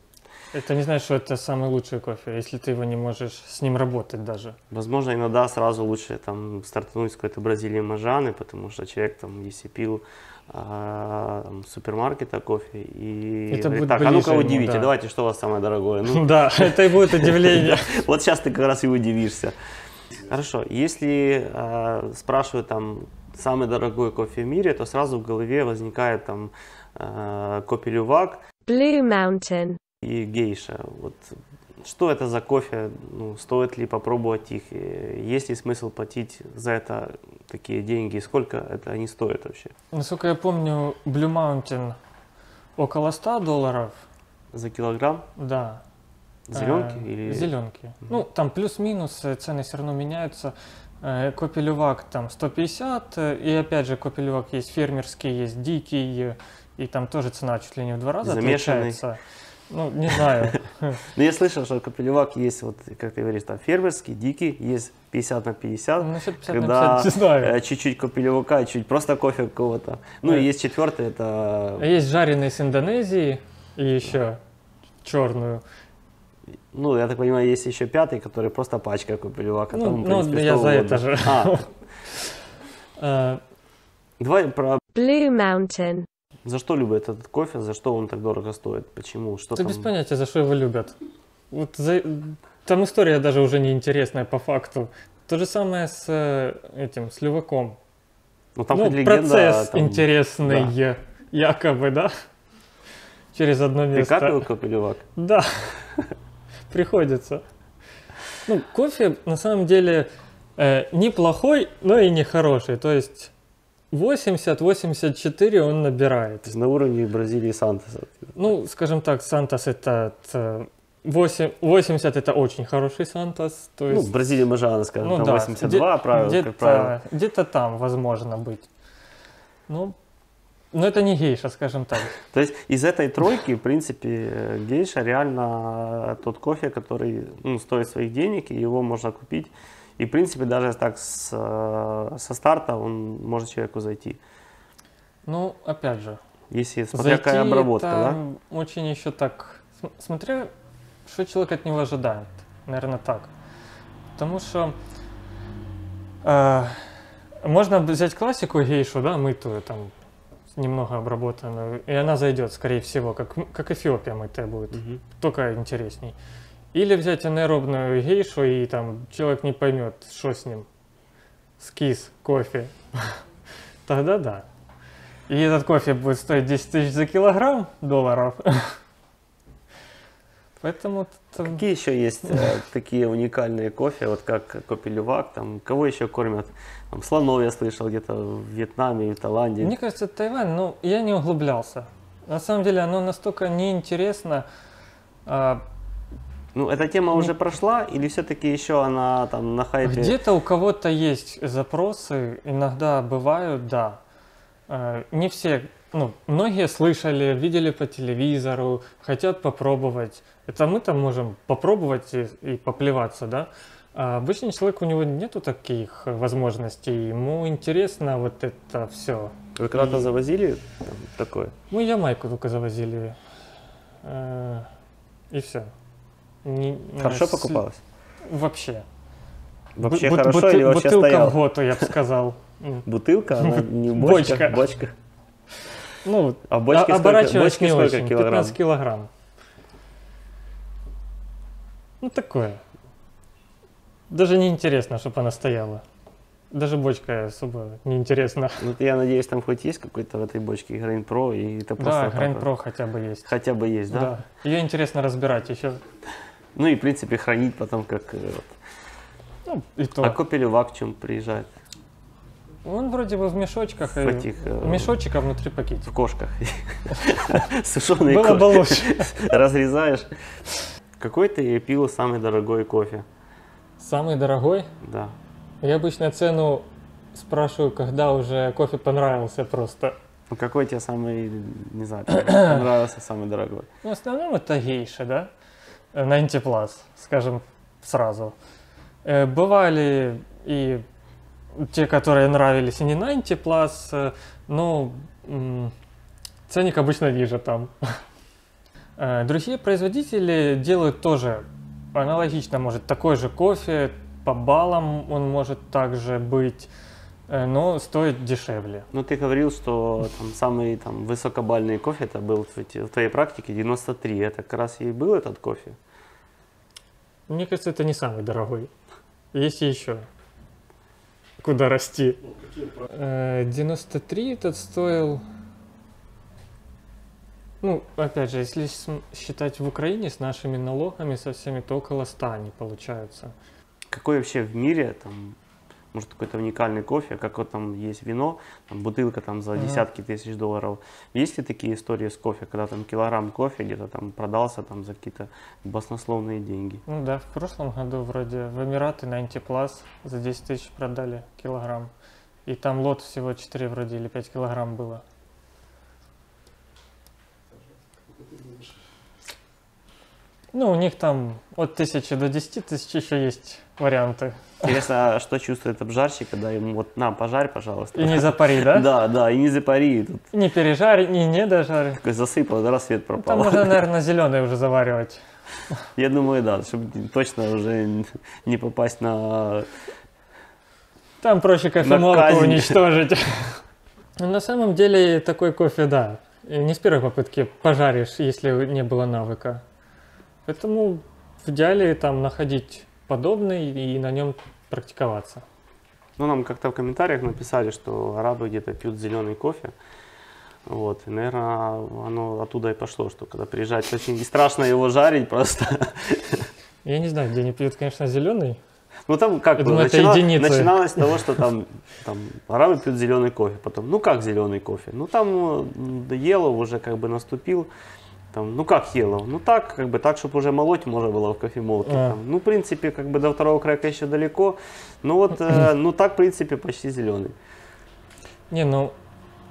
Это не значит, что это самый лучший кофе, если ты его не можешь с ним работать даже. возможно, иногда сразу лучше там стартануть с какой-то Бразилии Мажаны, потому что человек там, если пил а, там, супермаркета кофе и Это говорит, будет так, а ну-ка ему, удивите, да. давайте, что у вас самое дорогое. Ну, <laughs> Да, это и будет удивление. <laughs> Вот сейчас ты как раз и удивишься. Хорошо, если э, спрашивают там, самый дорогой кофе в мире, то сразу в голове возникает там э, кофе Лювак Blue Mountain. и гейша. Вот что это за кофе? Ну, стоит ли попробовать их? Есть ли смысл платить за это такие деньги? Сколько это они стоят вообще? Насколько я помню, Blue Mountain около 100 долларов, За килограмм? да. Зеленки Э, или Зеленки. Ну, там плюс-минус, э, цены все равно меняются. Э, Копелювак там 150, э, и опять же Копелювак есть фермерский, есть дикий, и там тоже цена чуть ли не в два раза Замешанный. отличается. Ну, не знаю. <laughs> Ну, я слышал, что копелевак есть, вот, как ты говоришь, там фермерский, дикий, есть 50 на 50. Насчет 50 на когда 50 не знаю. э, чуть-чуть копелевака, чуть просто кофе какого-то. Ну, Да. и есть четвертый, это... А Есть жареный с Индонезии и еще черную. Ну, я так понимаю, есть еще пятый, который просто пачка копелевака. Ну, там, ну, принципе, я за угодно. это же. А, <laughs> Э, давай про... Blue Mountain. За что любят этот кофе, за что он так дорого стоит, почему, что Ты там... без понятия, за что его любят. Вот за- Там история даже уже не интересная по факту. То же самое с э, этим, с Люваком. Ну, там ну, хоть легенда, процесс там, интересный, якобы, да? Через одно Ты место. капил копелевак? Да, приходится. Ну, кофе на самом деле э, неплохой, но и не хороший. То есть 80-84 он набирает. То есть на уровне Бразилии Сантоса. Ну, скажем так, Сантос это э, 8, 80 это очень хороший Сантос. То Ну, есть, в Бразилии Мажана, скажем, ну там да, 82, где- правило, где-то, как правило. где-то там возможно быть. Ну, но это не гейша, скажем так. То есть из этой тройки, в принципе, э, гейша реально тот кофе, который ну, стоит своих денег, и его можно купить. И, в принципе, даже так с, э, со старта он может человеку зайти. Ну, опять же, Если смотря какая обработка, да? очень еще так, см- смотря, что человек от него ожидает, наверное, так. Потому что э, можно взять классику гейшу, да, мытую, там, немного обработанную, и она зайдет, скорее всего, как, как Эфиопия мытая будет, Мгм. только интересней. Или взять анаэробную гейшу, и там человек не поймет, что с ним, скис, кофе, <laughs> тогда да. И этот кофе будет стоить 10 тысяч за килограмм долларов. <laughs> Поэтому там- Какие еще есть э, <laughs> такие уникальные кофе, вот как Копелювак, там, кого еще кормят? Там, слонов я слышал где-то в Вьетнаме в Таиланде. мне кажется, Тайвань, ну, я не углублялся. На самом деле оно настолько неинтересно. а, Ну, эта тема уже прошла, или все-таки еще она там на хайпе? Где-то у кого-то есть запросы, иногда бывают, да. Э, Не все, ну, многие слышали, видели по телевизору, хотят попробовать. Это мы там можем попробовать и, и поплеваться, да. А обычный человек, у него нету таких возможностей, ему интересно вот это все. Вы когда-то завозили там, такое? Мы Ямайку только завозили. э, И все. Хорошо покупалось? Вообще. Вообще Бу- хорошо бути- или вообще бутылка стоял? в год, я бы сказал. <laughs> Бутылка, она <laughs> не бочка, Бочка. бочка. Ну, А в бочке а- сколько, бочки не сколько очень, килограмм? 15 килограмм. Ну, такое. Даже не интересно, чтобы она стояла. Даже бочка особо не интересна. Ну, я надеюсь, там хоть есть какой-то в этой бочке Grain Pro, и это просто Да, Grain вот Pro хотя бы есть. хотя бы есть, да? Да. Ее интересно разбирать еще. Ну и, в принципе, хранить потом, как... э. Ну, и то. А Копелевак в чем приезжает? Он вроде бы в мешочках. В и- этих... э, Мешочек, а внутри пакетик. В кошках. <laughs> Сушеные Было бы лучше. <laughs> Разрезаешь. Какой ты пил самый дорогой кофе? Самый дорогой? Да. Я обычно цену спрашиваю, когда уже кофе понравился просто. Ну, какой тебе самый, не знаю, <clears throat> понравился самый дорогой? Ну, в основном это гейша, да? Э, 90 plus, скажем сразу. Э, Бывали и те, которые нравились, и не 90 plus, э, но ценник обычно ниже там. <laughs> Э, Другие производители делают тоже аналогично, может, такой же кофе, по баллам он может также быть, э, но стоит дешевле. Ну, ты говорил, что там самый там, высокобальный кофе это был в, твоей практике 93. Это как раз и был этот кофе? Мне кажется, это не самый дорогой. Есть еще. куда расти. Ну, какие про- Э, 93 этот стоил... Ну, опять же, если считать в Украине с нашими налогами, со всеми, то около 100 они получаются. Какой вообще в мире, там, может, какой-то уникальный кофе, как вот там есть вино, там, бутылка там за десятки тысяч долларов. Есть ли такие истории с кофе, когда там килограмм кофе где-то там продался там за какие-то баснословные деньги? Ну да, в прошлом году вроде в Эмираты 90 Plus за 10 тысяч продали килограмм. И там лот всего 4 вроде или 5 килограмм было. Ну, у них там от 1000 до 10 тысяч еще есть варианты. Интересно, а что чувствует обжарщик, когда ему вот на, пожарь, пожалуйста. И не запари, да? <laughs> Да, да, и не запари, тут Не пережарь, и не дожарь. такой засыпал, да, рассвет Ну, пропал. Там можно, <laughs> наверное, зеленый уже заваривать. Я думаю, да, чтобы точно уже не попасть на... Там проще кофемолку уничтожить. <laughs> На самом деле такой кофе, да, не с первой попытки пожаришь, если не было навыка. Поэтому в идеале там находить подобный и на нем практиковаться. Ну, нам как-то в комментариях написали, что арабы где-то пьют зеленый кофе. Вот, и, наверное, оно оттуда и пошло, что когда приезжать, очень страшно его жарить просто. Я не знаю, где они пьют, конечно, зеленый. Ну, там как Я бы думаю, это начина- единицы. начиналось с того, что там, там арабы пьют зеленый кофе. Потом, ну как зеленый кофе? Ну, там э, yellow уже как бы наступил. Там, ну как yellow? Ну так, как бы так, чтобы уже молоть можно было в кофемолке. А. Там. Ну, в принципе, как бы до второго крека еще далеко. Ну вот, э, ну так, в принципе, почти зеленый. Не, ну,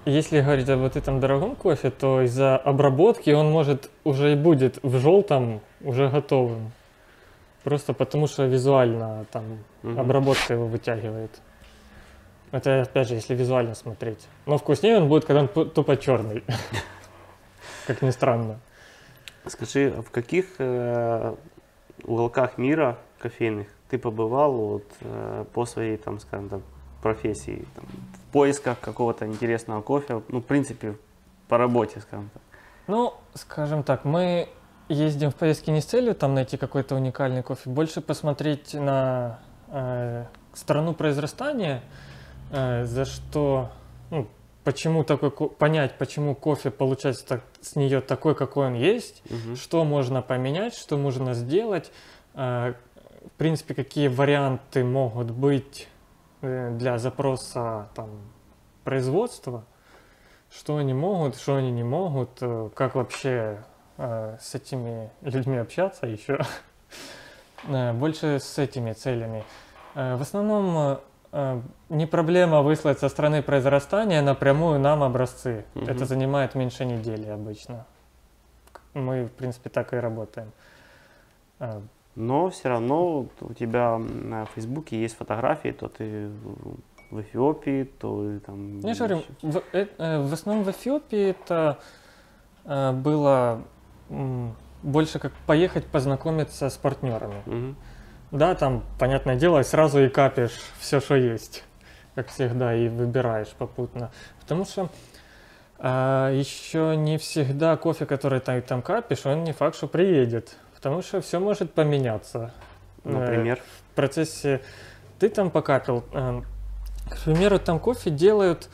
если говорить о вот этом дорогом кофе, то из-за обработки он может уже и будет в желтом уже готовым. Просто потому что визуально там Мгм. обработка его вытягивает. Это опять же, если визуально смотреть. Но вкуснее он будет, когда он тупо черный. <laughs> Как ни странно. Скажи, в каких э, уголках мира кофейных ты побывал вот, э, по своей, там, скажем так, профессии, там, в поисках какого-то интересного кофе, ну, в принципе, по работе, скажем так. Ну, скажем так, мы ездим в поездки не с целью там найти какой-то уникальный кофе, больше посмотреть на э, страну произрастания, э, за что, ну, почему такой, ко- понять, почему кофе получается так, с нее такой, какой он есть, Мгм. что можно поменять, что можно сделать, э, в принципе, какие варианты могут быть э, для запроса там, производства, что они могут, что они не могут, э, как вообще э, с этими людьми общаться еще. <laughs> Больше с этими целями. В основном не проблема выслать со страны произрастания напрямую нам образцы. Мгм. Это занимает меньше недели обычно. Мы, в принципе, так и работаем. Э, Но все равно у тебя на Фейсбуке есть фотографии, то ты в Эфиопии, то там... Же говорю, ещё- в, э- э, в основном в Эфиопии это э, было больше как поехать познакомиться с партнерами. Мгм. Да, там, понятное дело, сразу и капишь все, что есть, как всегда, и выбираешь попутно. Потому что еще не всегда кофе, который ты там капишь, он не факт, что приедет. Потому что все может поменяться. Э, Например? в процессе ты там покапил. э, К примеру, там кофе делают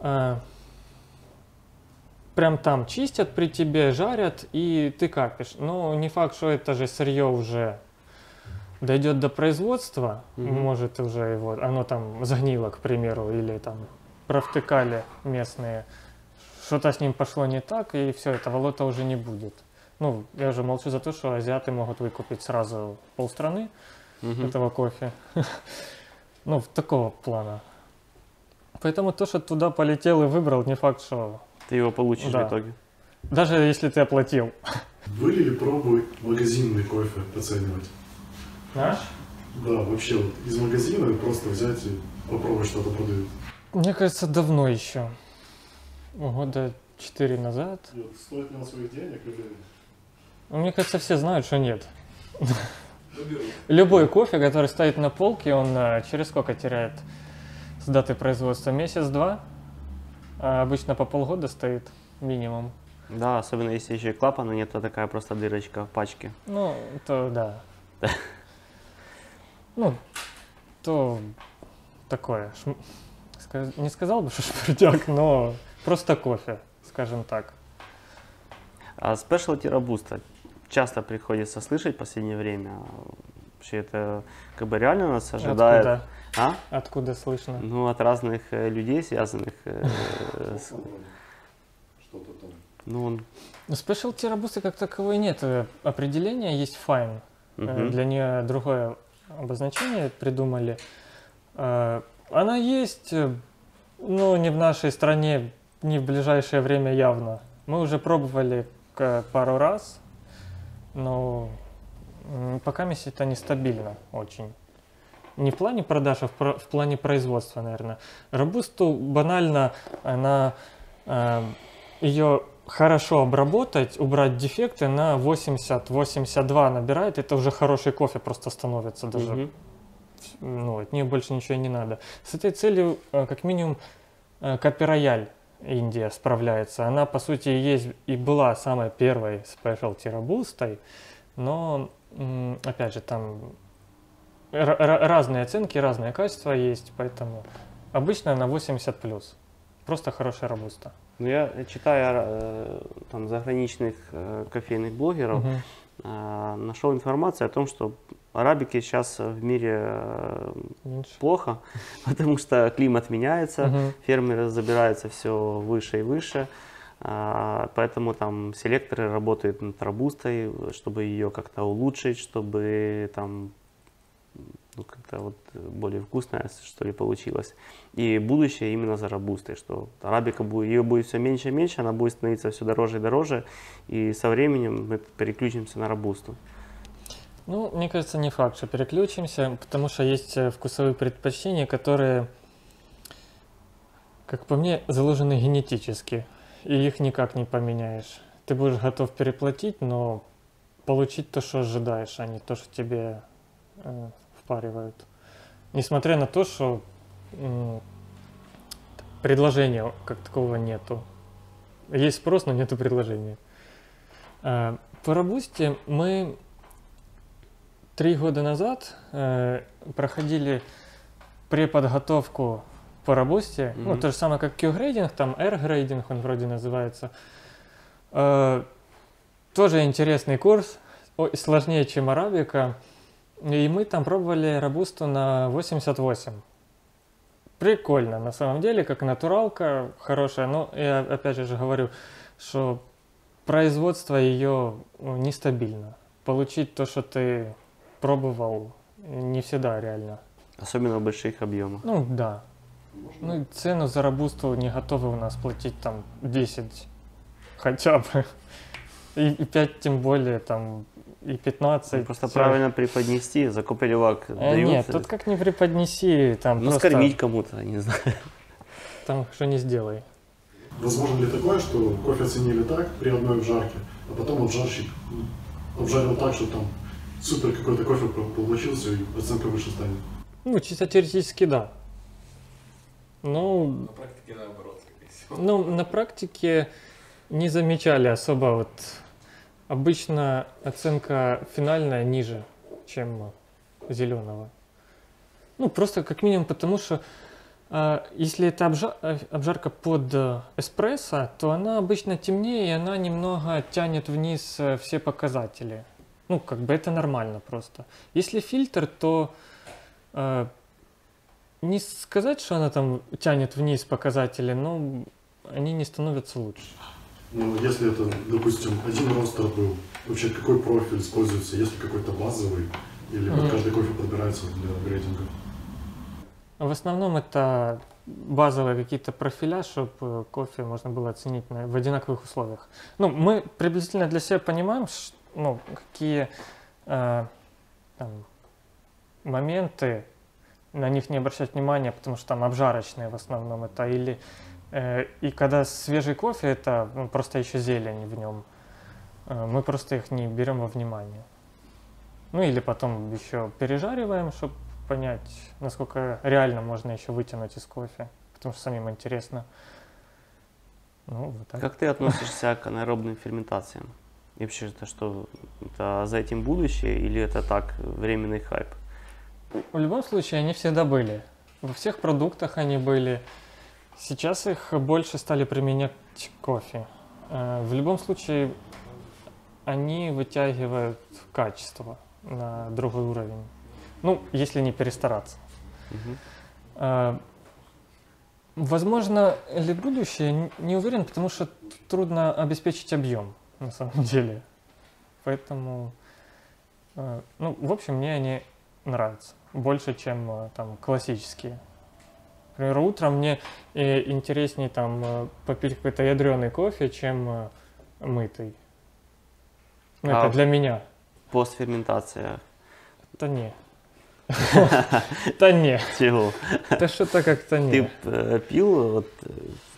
э, прям там чистят при тебе, жарят, и ты капишь. Но не факт, что это же сырье уже дойдет до производства, Мгм. может уже его, оно там загнило, к примеру, или там провтыкали местные, что-то с ним пошло не так, и все, этого лота уже не будет. Ну, я уже молчу за то, что азиаты могут выкупить сразу полстраны Мгм. этого кофе. <laughs> Ну, в такого плана. Поэтому то, что туда полетел и выбрал, не факт, что... Ты его получишь Да. в итоге. Даже если ты оплатил. Были ли пробы магазинный кофе оценивать? Знаешь? Да, вообще вот из магазина просто взять и попробовать что-то продают. Мне кажется, давно еще. Года четыре назад. И вот стоит ли он своих денег или... Ну, Мне кажется, все знают, что нет. Ну. Любой кофе, который стоит на полке, он э, через сколько теряет с даты производства? Месяц-два? А обычно по полгода стоит минимум. Да, особенно если еще и клапана нет, то такая просто дырочка в пачке. <laughs> такое. шм- сказ- Не сказал бы, что <laughs> шмурдяк, но просто кофе, скажем так. А спешлти робуста часто приходится слышать в последнее время. Вообще это как бы реально нас ожидает. Откуда, А? откуда слышно? Ну, от разных э, людей, связанных э, <laughs> с... Что-то там. Ну, он... Ну, спешлти робусты как таковой нет. Э, Определение есть fine. Для нее другое обозначение придумали. Э, Она есть, э, но не в нашей стране, не в ближайшее время явно. Мы уже пробовали пару раз, но пока месяц это нестабильно очень. Не в плане продаж, а в, в плане производства, наверное. Робусту банально, она ее хорошо обработать, убрать дефекты на 80-82 набирает, это уже хороший кофе просто становится даже. Мгм. Ну, от нее больше ничего не надо. С этой целью, э, как минимум, э, Капи Рояль Индия справляется. Она, по сути, есть и была самой первой спешлти робустой, но, опять же, там разные оценки, разные качества есть, поэтому обычно на 80 плюс. Просто хорошая робуста. Ну, я читая э, там заграничных э, кофейных блогеров, э, нашел информацию о том, что арабики сейчас в мире э, Меньше. плохо, <laughs> потому что климат меняется, Мгм. фермеры забираются все выше и выше, а, поэтому там селекторы работают над робустой, чтобы ее как-то улучшить, чтобы там ну, как-то вот более вкусная, что ли, получилась. И будущее именно за робустой, что арабика будет, ее будет все меньше и меньше, она будет становиться все дороже и дороже, и со временем мы переключимся на робусту. Ну, мне кажется, не факт, что переключимся, потому что есть э, вкусовые предпочтения, которые, как по мне, заложены генетически, и их никак не поменяешь. Ты будешь готов переплатить, но получить то, что ожидаешь, а не то, что тебе э, впаривают. Несмотря на то, что предложения как такового нету. Есть спрос, но нету предложения. А, По Робусте мы три года назад э, проходили преподготовку по Робусте, ну, Мгм. то же самое, как Q-грейдинг, там R-грейдинг, он вроде называется. Э, тоже интересный курс, сложнее, чем арабика. И мы там пробовали Робусту на 88. Прикольно, на самом деле, как натуралка хорошая. Но я опять же говорю, что производство ее ну, нестабильно. Получить то, что ты пробовал, не всегда реально. Особенно в больших объемах. Ну да. Ну и цену за робусту не готовы у нас платить там 10 хотя бы. И, и 5 тем более, там, и 15. Ну, Просто всё. правильно преподнести, закупелевак Э, дают. Нет, тут как не преподнеси, там ну, просто скормить кому-то, не знаю. там что не сделай. Возможно ли такое, что кофе оценили так при одной обжарке, а потом обжарщик обжарил так, что там супер какой-то кофе по- получился и оценка выше станет? Ну, чисто теоретически да. Ну, На практике наоборот, скорее всего. Ну, на практике не замечали особо вот. Обычно оценка финальная ниже, чем зеленого. Ну, просто как минимум потому, что а, если это обжа- э, обжарка под э, эспрессо, то она обычно темнее, и она немного тянет вниз э, все показатели. Ну, как бы это нормально просто. Если фильтр, то э, не сказать, что она там тянет вниз показатели, но они не становятся лучше. Ну, если это, допустим, один ростер был, вообще какой профиль используется, если какой-то базовый, или под Мгм. каждый кофе подбирается для грейдинга? В основном это базовые какие-то профиля, чтобы кофе можно было оценить на- в одинаковых условиях. Ну, мы приблизительно для себя понимаем, ну, какие э, там, моменты, на них не обращать внимания, потому что там обжарочные в основном это, или э, и когда свежий кофе, это ну, просто еще зелень в нем, Э, мы просто их не берем во внимание. Ну или потом еще пережариваем, чтобы понять, насколько реально можно еще вытянуть из кофе, потому что самим интересно. Ну, вот так. Как ты относишься к анаэробным ферментациям? И вообще это что, это за этим будущее или это так, временный хайп? В любом случае, они всегда были. во всех продуктах они были. Сейчас их больше стали применять к кофе. Э, В любом случае, они вытягивают качество на другой уровень. Ну, если не перестараться. А, Возможно, ли будущее, не уверен, потому что трудно обеспечить объем, на самом <laughs> деле. Поэтому, э, ну, в общем, мне они нравятся больше, чем там классические. Например, утром мне э, интереснее там э, попить какой-то ядреный кофе, чем э, мытый. Ну, А это для меня. Постферментация. Да не. <laughs> Да не. Чего? Да что-то как-то не. Ты пил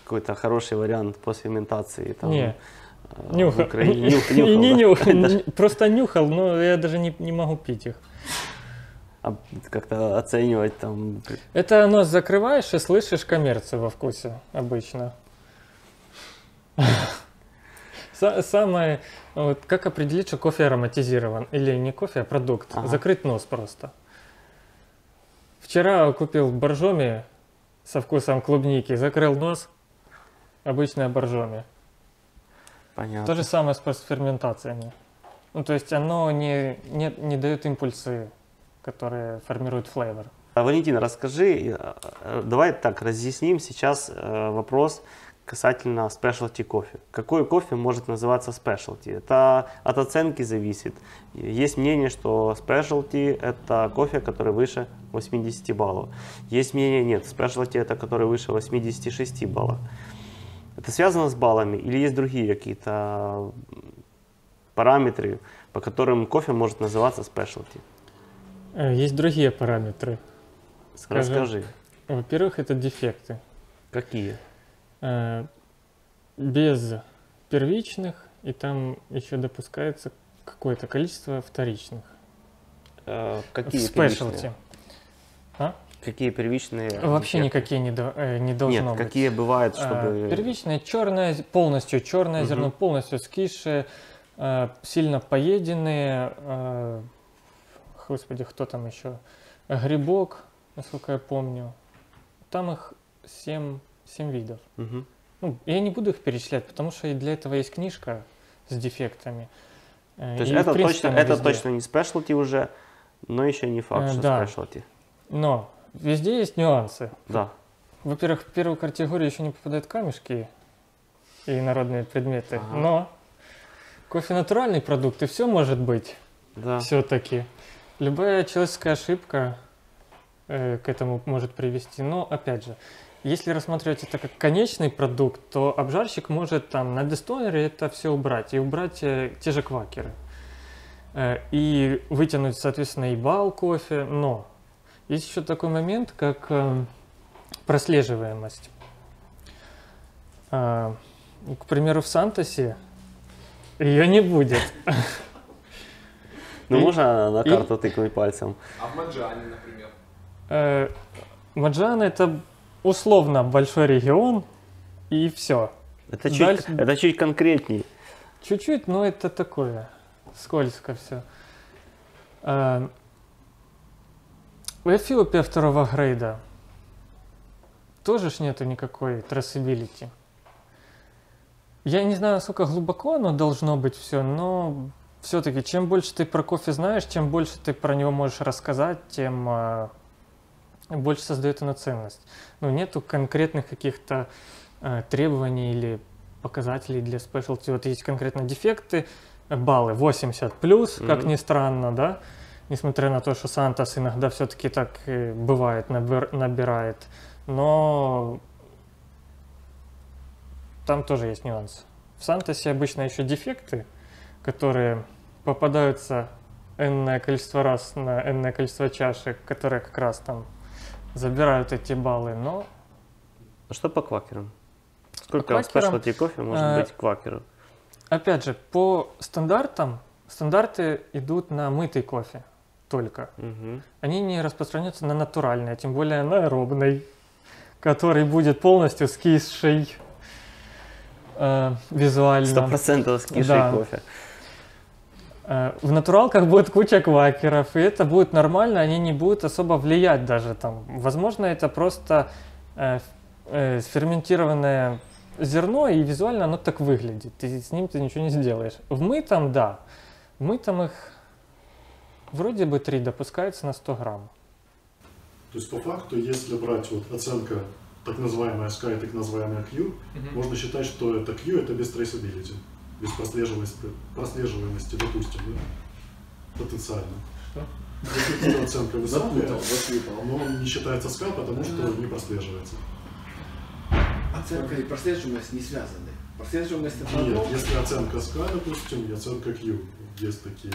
какой-то хороший вариант постферментации? Там, Не. Нюхал. <laughs> Нюхал, просто нюхал, но я даже не могу пить их. Как-то оценивать там. Это нос закрываешь и слышишь коммерцию во вкусе обычно. <laughs> Са- Самое, вот как определить, что кофе ароматизирован? Или не кофе, а продукт? Ага. Закрыть нос просто. Вчера купил боржоми со вкусом клубники, закрыл нос, обычное боржоми. Понятно. То же самое с ферментациями. Ну, то есть оно не, не, не дает импульсы, которые формируют флейвор. А, Валентин, расскажи, э, давай так разъясним сейчас э, вопрос касательно спешлти кофе. Какой кофе может называться спешлти? Это от оценки зависит. Есть мнение, что спешлти это кофе, который выше 80 баллов. Есть мнение, нет, спешлти это который выше 86 баллов. Это связано с баллами или есть другие какие-то параметры, по которым кофе может называться спешлти? Э, Есть другие параметры. Скажи. Расскажи, Во-первых, это дефекты. какие? Э, Без первичных, и там еще допускается какое-то количество вторичных. Э, В Какие спешлти. первичные? Какие первичные? Вообще дефекты? никакие не, до- э, не должно Нет, быть. какие бывают, А, чтобы... Первичное черное, полностью черное Мгм. зерно, полностью скисшее, а, сильно поеденные, а, господи, кто там еще? Грибок, насколько я помню. Там их 7, семь видов. Мгм. Ну, я не буду их перечислять, потому что и для этого есть книжка с дефектами. Э, То есть и, это, принципе, точно, это везде. точно не спешлти уже, но еще не факт, Э, что да. спешлти. Но везде есть нюансы. Да. Во-первых, в первую категорию еще не попадают камешки и народные предметы. Ага. Но кофе натуральный продукт, и все может быть Да. все-таки. Любая человеческая ошибка э, к этому может привести. Но, опять же, если рассматривать это как конечный продукт, то обжарщик может там на дестонере это все убрать. И убрать э, те же квакеры. Э, и вытянуть, соответственно, и бал кофе. Но есть еще такой момент, как э, прослеживаемость. Ну, к примеру, в Сантосе ее не будет. <laughs> Ну можно на карту тыкнуть пальцем? А в Маджане, например. Э, Маджан это условно большой регион, и все. Это чуть, Дальше- это чуть конкретней. Чуть-чуть, но это такое, скользко все. У Эфиопия второго грейда тоже ж нету никакой трассабилити. Я не знаю, насколько глубоко оно должно быть все, но все-таки, чем больше ты про кофе знаешь, чем больше ты про него можешь рассказать, тем э, больше создает оно ценность. Ну, нету конкретных каких-то э, требований или показателей для спешлти. Вот есть конкретно дефекты, баллы 80 плюс, как Мгм. ни странно, да, несмотря на то, что Сантос иногда все-таки так бывает, набир- набирает, но там тоже есть нюанс. В Сантосе обычно еще дефекты, которые попадаются энное количество раз на энное количество чашек, которые как раз там забирают эти баллы, но А что по квакерам? Сколько По в квакерам, спешлти кофе может э, быть квакеру? опять же, по стандартам, стандарты идут на мытый кофе только. Мгм. Они не распространяются на натуральный, а тем более на аэробный, который будет полностью скисший э, Сто визуально. процентов скишей Да. кофе. Э, В натуралках будет куча квакеров, и это будет нормально, они не будут особо влиять даже там. Возможно, это просто э, э, сферментированное зерно, и визуально оно так выглядит, и с ним ты ничего не сделаешь. В мытом, да, в мытом их вроде бы 3 допускается на 100 грамм. То есть по факту, если брать вот оценка так называемая SK и так называемая Q, можно считать, что это Q это без traceability, без прослеживаемости, прослеживаемости допустим, да? потенциально. Что? Если оценка высокая, но он не считается SK, потому что не прослеживается. Оценка и прослеживаемость не связаны. Прослеживаемость это Нет, одно, если оценка SK, допустим, и оценка Q, есть такие.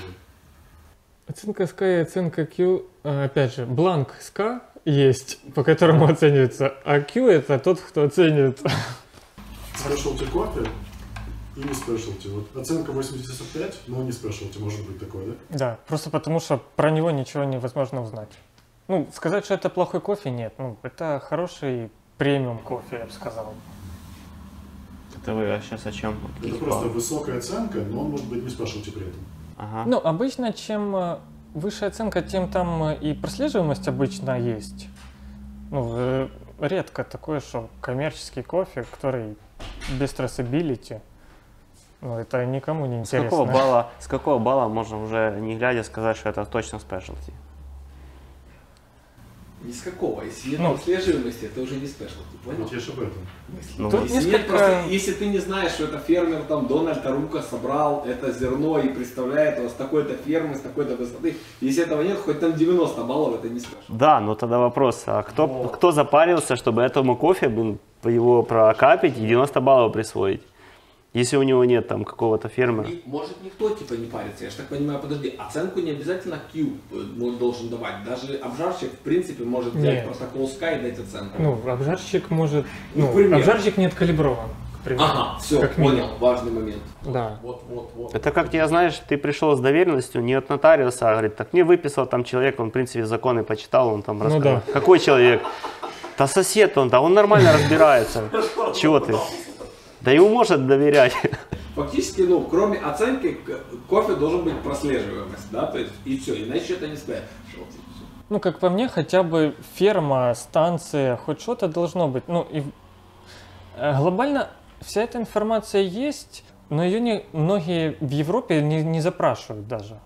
Оценка СК и оценка Q, э, опять же, бланк СК есть, по которому <laughs> оценивается, а Q это тот, кто оценивает. Specialty кофе и не specialty. Вот оценка 85, но не specialty может быть такое, да? Да, просто потому что про него ничего невозможно узнать. Ну, сказать, что это плохой кофе, нет. Ну, это хороший премиум кофе, я бы сказал. Это вы сейчас о чем? Это просто высокая оценка, но он может быть не specialty при этом. Ага. Ну, обычно, чем э, выше оценка, тем там э, и прослеживаемость обычно есть. Ну, э, редко такое, что коммерческий кофе, который без traceability, ну, это никому не с интересно. какого балла, с какого балла можно уже не глядя сказать, что это точно спешлти? ни с какого. Если нет Ну. прослеживаемости, это уже не specialty, понял? Вот я же об этом. Ну, Тут Если, несколько- нет просто- если ты не знаешь, что это фермер там Дональд Тарука собрал это зерно и представляет его с такой-то фермы, с такой-то высоты, если этого нет, хоть там 90 баллов, это не specialty. Да, но тогда вопрос, а кто, кто запарился, чтобы этому кофе блин, его прокапить и 90 баллов присвоить? Если у него нет там какого-то фермера. И, может никто типа не парится, я ж так понимаю, подожди, оценку не обязательно Q э, ну, должен давать, даже обжарщик в принципе может взять Нет. протокол SCA и дать оценку. Ну, обжарщик может... Ну, Ну, обжарщик не откалиброван. Ага, все, Как понял, минимум. важный момент. Да. Вот, вот, вот. Это как тебя, знаешь, ты пришел с доверенностью не от нотариуса, а говорит, так мне выписал там человек, он, в принципе, законы почитал, он там Ну рассказал. Какой человек? Да сосед он, да он нормально разбирается. <laughs> Чего ты? Да ему может доверять. Фактически, ну, кроме оценки, кофе должен быть прослеживаемость, да, то есть и все, иначе это не спешл. Ну, как по мне, хотя бы ферма, станция, хоть что-то должно быть. Ну, и э, глобально вся эта информация есть, но ее не, многие в Европе не, не запрашивают даже.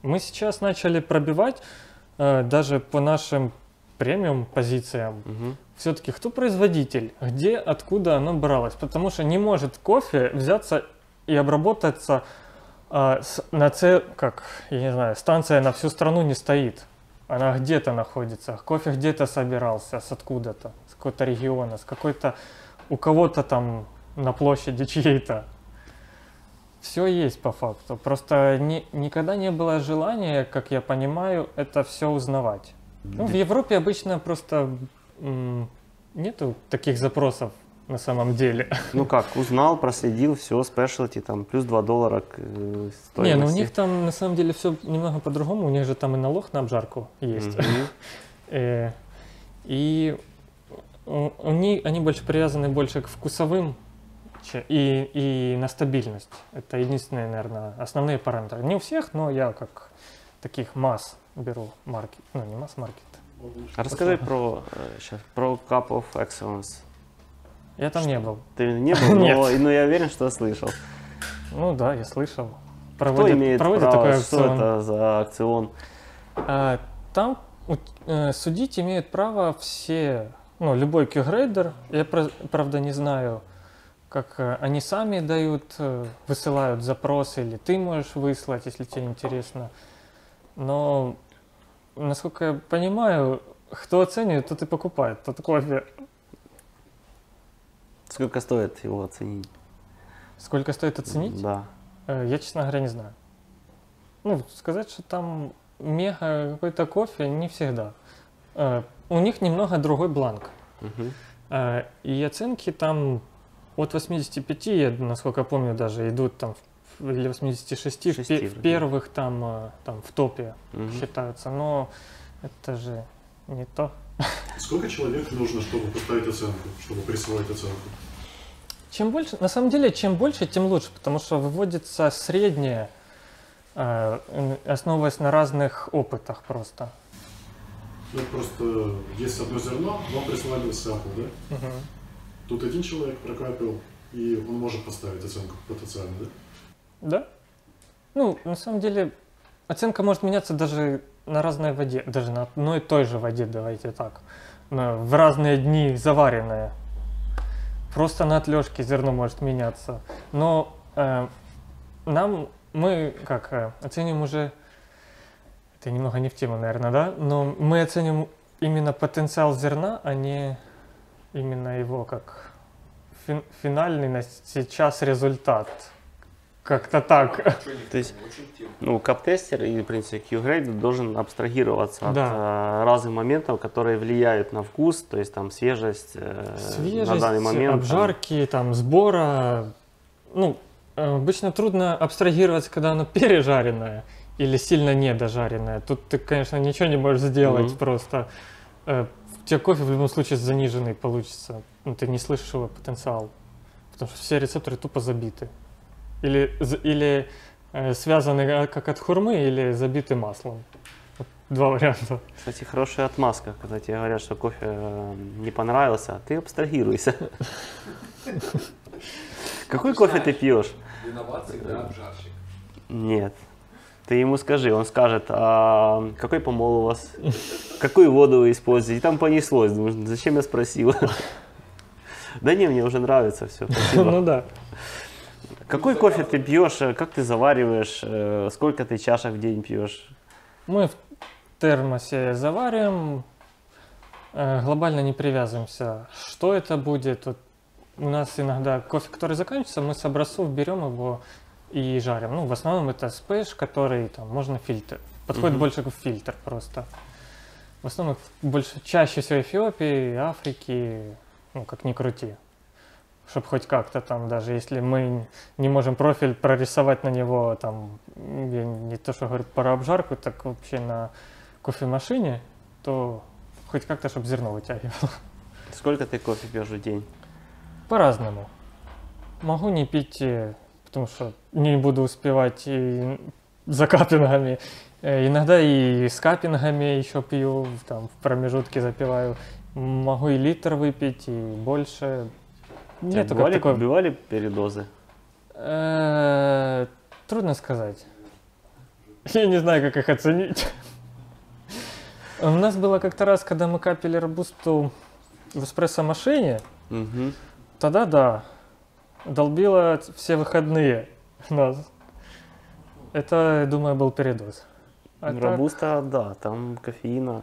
Мы сейчас начали пробивать э, даже по нашим премиум позициям. Мгм. Все-таки кто производитель, где, откуда оно бралось? Потому что не может кофе взяться и обработаться а, с- на ц... как, я не знаю, станция на всю страну не стоит. Она где-то находится, кофе где-то собирался, с откуда-то, с какого-то региона, с какой-то, у кого-то там на площади <laughs> чьей-то. Все есть по факту. Просто ни- никогда не было желания, как я понимаю, это все узнавать. Ну, в Европе обычно просто нету таких запросов на самом деле. <laughs> Ну как, узнал, проследил, все, спешлти, там, плюс 2 доллара к э, стоимости. Не, ну у них там на самом деле все немного по-другому. У них же там и налог на обжарку есть. <laughs> Э, И они, они больше привязаны больше к вкусовым и, и на стабильность. Это единственные, наверное, основные параметры. Не у всех, но я как таких масс беру марки. Ну, не масс-маркет. А Расскажи про, э, щас, про Cup of Excellence. Я там не был. Ты не был, <laughs> но, но я уверен, что слышал. Ну да, я слышал. Кто Проводят, имеет проводят право, такой что аукцион. это за акцион? А, там э, судить имеют право все, ну, любой Q-грейдер. Я, правда, не знаю, как э, они сами дают, э, высылают запрос, или ты можешь выслать, если тебе интересно. Но, насколько я понимаю, кто оценивает, тот и покупает, тот кофе. Сколько стоит его оценить? Сколько стоит оценить? Да. Э, Я, честно говоря, не знаю. Ну, сказать, что там мега какой-то кофе, не всегда. Э, У них немного другой бланк. Э, И оценки там от 85, я, насколько помню, даже идут там в- или 86 в, Шести пе- в вроде. первых там, э, там в топе Мгм. считаются. Но это же не то. <laughs> Сколько человек нужно, чтобы поставить оценку, чтобы присвоить оценку? Чем больше, на самом деле, чем больше, тем лучше, потому что выводится среднее э, основываясь на разных опытах просто. Ну, просто есть одно зерно, вам прислали сахар, да? Тут один человек прокапил, и он может поставить оценку потенциально, да? Да? Ну, на самом деле, оценка может меняться даже на разной воде, даже на одной и той же воде, давайте так. В разные дни заваренное. Просто на отлежке зерно может меняться. Но э, нам, мы как э, оценим уже, это немного не в тему, наверное, да? Но мы оценим именно потенциал зерна, а не именно его как фин- финальный на сейчас результат. Как-то так. То есть-. Ну, каптестер и, в принципе, Q-Grade должен абстрагироваться от Да. э, разных моментов, которые влияют на вкус, то есть там свежесть, э, Свежесть, на данный момент. там, обжарки, там, сбора. Ну, э, обычно трудно абстрагироваться, когда оно пережаренное или сильно недожаренное. Тут ты, конечно, ничего не можешь сделать, Мгм. просто э, у тебя кофе в любом случае заниженный получится. Ну, ты не слышишь его потенциал, потому что все рецепторы тупо забиты. Или, или э, связаны э, как от хурмы, или забиты маслом. Вот Два варианта. Кстати, хорошая отмазка, когда тебе говорят, что кофе э, не понравился, а ты абстрагируйся. Какой кофе ты пьешь? Виноват всегда обжарщик. Нет. Ты ему скажи, он скажет, а какой помол у вас, какую воду вы используете. И там понеслось, думаешь, зачем я спросил? Да не, мне уже нравится все, <laughs> спасибо. Ну да. Какой кофе ты пьешь, э, как ты завариваешь, э, сколько ты чашек в день пьешь? Мы в термосе завариваем, э, глобально не привязываемся, что это будет. Вот у нас иногда кофе, который заканчивается, мы с образцов берем его и жарим. Ну, в основном это спэш, который там можно фильтр. Подходит Мгм. больше как фильтр просто. В основном больше, чаще всего Эфиопии, Африки, ну, как ни крути. Чтобы хоть как-то там, даже если мы не можем профиль прорисовать на него, там, я не то, что говорю про обжарку, так вообще на кофемашине, то хоть как-то, чтобы зерно вытягивало. Сколько ты кофе пьешь в день? По-разному. Могу не пить, э, потому что не буду успевать и за каппингами. Э, Иногда и с каппингами еще пью, там в промежутке запиваю. Могу и литр выпить, и больше. Как бывали, такой... бывали передозы? Э, Трудно сказать. Я не знаю, как их оценить. У нас было как-то раз, когда мы капили робусту в эспрессо-машине, Мгм. тогда да, долбило все выходные нас. Это, я думаю, был передоз. А Ну, так- Робуста, да, там кофеина.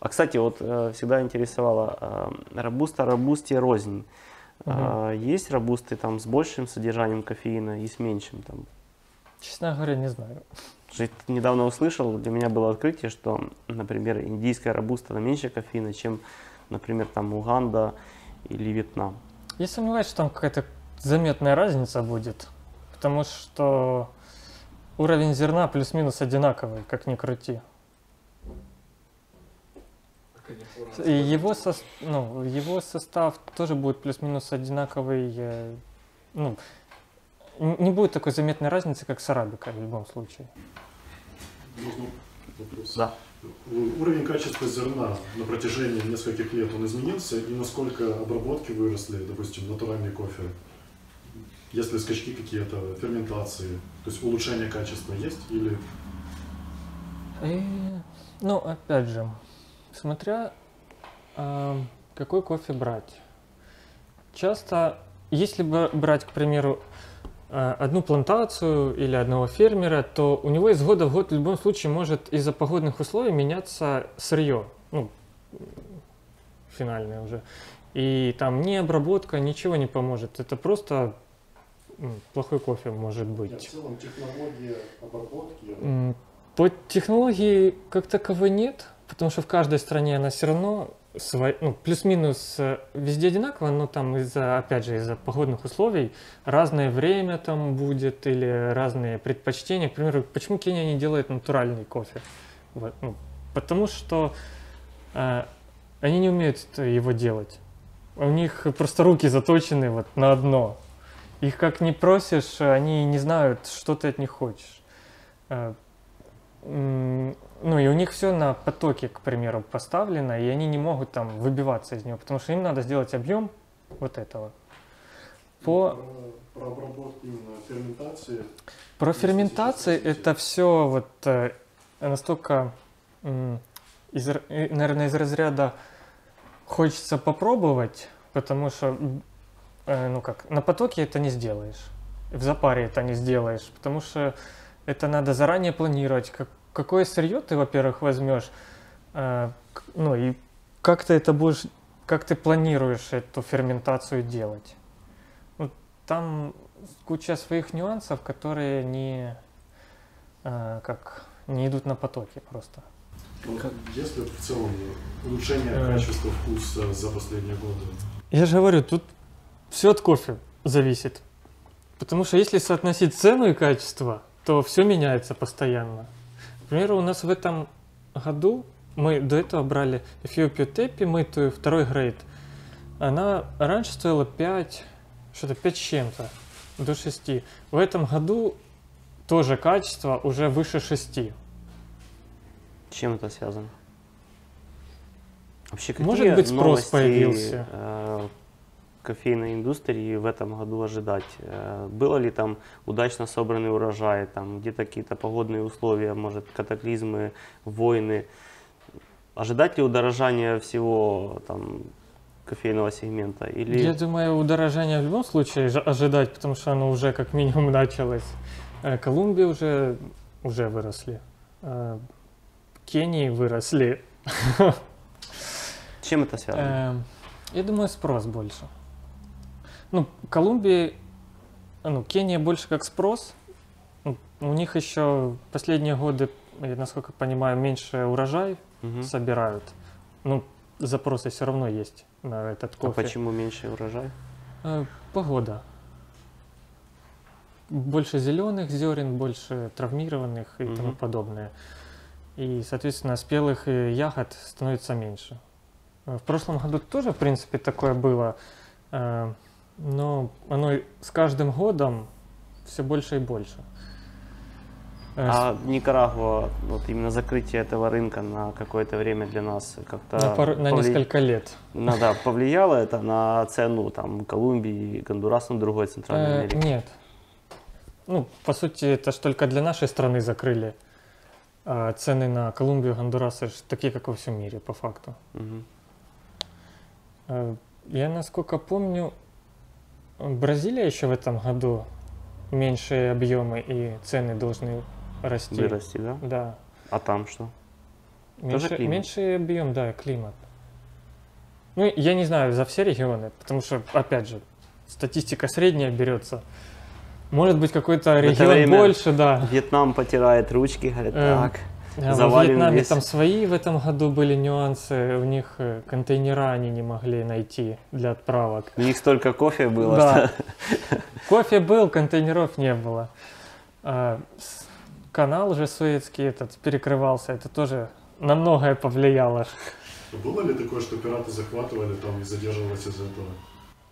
А, кстати, вот э, всегда интересовало, э, робуста, робусте рознь. А, есть робусты там с большим содержанием кофеина и с меньшим там? Честно говоря, не знаю. Недавно услышал, для меня было открытие, что, например, индийская робуста она меньше кофеина, чем, например, там Уганда или Вьетнам. Я сомневаюсь, что там какая-то заметная разница будет, потому что уровень зерна плюс-минус одинаковый, как ни крути. Так они фура И его, сос- ну, его состав тоже будет плюс-минус одинаковый. э, Ну, не будет такой заметной разницы, как с арабикой в любом случае. Можно вопрос? Да. Уровень качества зерна на протяжении нескольких лет он изменился, и насколько обработки выросли, допустим, натуральный кофе? Есть ли скачки какие-то, ферментации, то есть улучшение качества есть или И, ну, опять же, смотря а, какой кофе брать. Часто, если б- брать, к примеру, а, одну плантацию или одного фермера, то у него из года в год в любом случае может из-за погодных условий меняться сырье, ну, финальное уже. И там ни обработка, ничего не поможет. Это просто плохой кофе может быть. целом технология обработки? По технологии как таковой нет, потому что в каждой стране она все равно свой- ну, плюс-минус э, везде одинаково, но там из-за, опять же, из-за погодных условий разное время там будет или разные предпочтения. К примеру, почему Кения не делает натуральный кофе? Вот, ну, потому что э, они не умеют его делать. У них просто руки заточены вот на одно. Их как не просишь, они не знают, что ты от них хочешь. Ну и у них все на потоке, к примеру, поставлено, и они не могут там выбиваться из него, потому что им надо сделать объем вот этого. По Про, про обработку именно ферментации. Про ферментации это все вот э, настолько, из, э, наверное, из разряда хочется попробовать, потому что, э, ну как, на потоке это не сделаешь, в запаре это не сделаешь, потому что это надо заранее планировать, как, какое сырье ты, во-первых, возьмешь, э, ну и как ты это будешь, как ты планируешь эту ферментацию делать. Вот там куча своих нюансов, которые не, э, как, не идут на потоке просто. Ну, Есть ли в целом улучшение Э. качества вкуса за последние годы? Я же говорю, тут все от кофе зависит. Потому что если соотносить цену и качество, то все меняется постоянно. К примеру, у нас в этом году мы до этого брали Эфиопию Теппи мытую, второй грейд. Она раньше стоила 5, что-то 5 с чем-то, до 6. В этом году тоже качество уже выше 6. С чем это связано? Вообще, какие Может быть, спрос новости, появился? э, кофейной индустрии в этом году ожидать? Э, Было ли там удачно собранный урожай, там где-то какие-то погодные условия, может, катаклизмы, войны? Ожидать ли удорожания всего там кофейного сегмента? Или Я думаю, удорожание в любом случае ожидать, потому что оно уже как минимум <laughs> началось. Э, Колумбии уже, уже выросли. Э, Кении выросли. <laughs> чем это связано? Эм, Я думаю, спрос больше. Ну, Колумбии, ну, Кения больше как спрос. Ну, У них еще последние годы, я насколько понимаю, меньше урожай Мгм. собирают. Ну, запросы все равно есть на этот А кофе. почему меньше урожай? Э, Погода. Больше зеленых зерен, больше травмированных и тому Мгм. подобное. И, соответственно, спелых ягод становится меньше. Э, В прошлом году тоже, в принципе, такое было, э, но оно с каждым годом все больше и больше. Э, А Никарагуа, вот именно закрытие этого рынка на какое-то время для нас как-то на, на повли- несколько лет. Ну да, повлияло это на цену там Колумбии, Гондураса, ну, другой Центральной Э, Америки? Нет. Ну, по сути, это ж только для нашей страны закрыли. А цены на Колумбию, Гондурас ж такие, как во всем мире, по факту. Э, Я, насколько помню, Бразилия еще в этом году меньшие объемы и цены должны расти. Вырасти, да? Да. А там что? Меньше, климат? меньший объем, да, климат. Ну, я не знаю за все регионы, потому что, опять же, статистика средняя берется. Может быть, какой-то регион больше, да. Вьетнам потирает ручки, говорит, Эм, так, А во завален Вьетнаме весь. там свои в этом году были нюансы. У них э, контейнера они не могли найти для отправок. у них столько кофе было, Да. что <laughs> Кофе был, контейнеров не было. А, канал же Суэцкий этот перекрывался. Это тоже на многое повлияло. Было ли такое, что пираты захватывали там и задерживались из-за этого?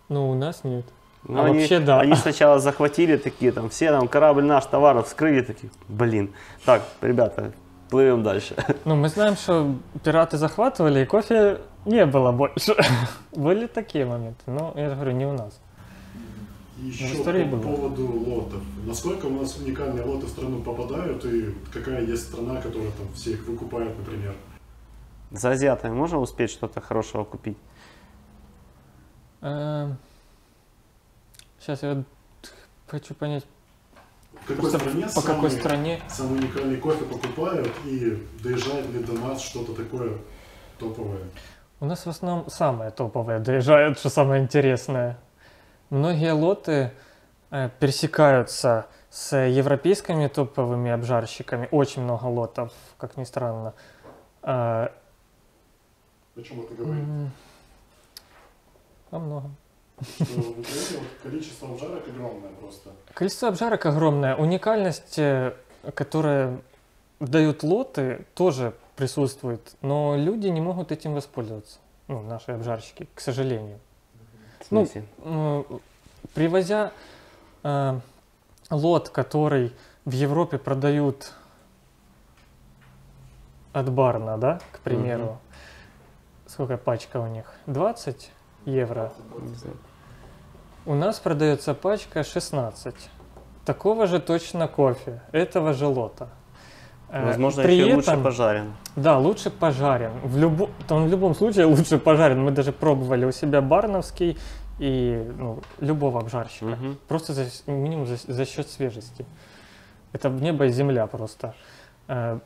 Ну, у нас нет. Ну, А они, вообще, да. они <laughs> сначала захватили такие, там, все там корабль наш, товар вскрыли, такие, блин, так, ребята, плывем дальше. Ну, мы знаем, что пираты захватывали, и кофе не было больше. <laughs> Были такие моменты, но я же говорю, не у нас. Еще по было. поводу лотов. Насколько у нас уникальные лоты в страну попадают и какая есть страна, которая там все их выкупает, например? За азиатами можно успеть что-то хорошего купить? Сейчас я вот хочу понять, какой просто стране по какой самый- стране. самый уникальный кофе покупают и доезжает ли до нас что-то такое топовое? У нас в основном самое топовое доезжает, что самое интересное. Многие лоты э, пересекаются с европейскими топовыми обжарщиками. Очень много лотов, как ни странно. О чем это говорит? м, Во многом. Что количество обжарок огромное просто. Количество обжарок огромное. Уникальность, э, которая дают лоты, тоже присутствует. Но люди не могут этим воспользоваться. Ну, наши обжарщики, к сожалению. В Ну, смысле? М, привозя э, лот, который в Европе продают от Барна, да, к примеру, Мгм. сколько пачка у них? 20 евро. Не знаю. У нас продается пачка 16. Такого же точно кофе, этого же лота. Э, Возможно, при еще и лучше этом- пожарен. Да, лучше пожарен. В, любо- там в любом случае лучше пожарен. Мы даже пробовали у себя барновский и ну, любого обжарщика. Мгм. Просто за, минимум за, за счет свежести. Это небо и земля просто. Э,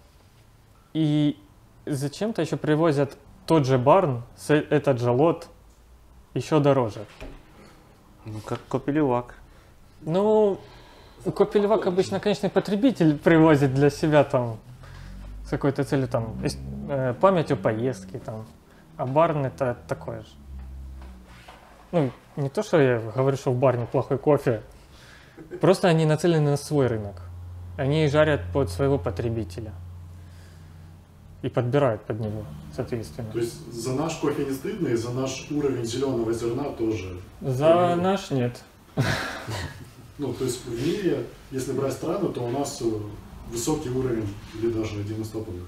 И зачем-то еще привозят тот же барн, этот же лот, еще дороже. Ну, как копелювак. Ну, Копельвак обычно, конечный потребитель привозит для себя там с какой-то целью, там, э, память о поездке, там, а барн это такое же. Ну, не то, что я говорю, что в барне плохой кофе, просто они нацелены на свой рынок. Они жарят под своего потребителя и подбирают под него, соответственно. То есть за наш кофе не стыдно, и за наш уровень зеленого зерна тоже. За наш нет. Ну, то есть в мире, если брать страны, то у нас э, высокий уровень или даже один из топовых.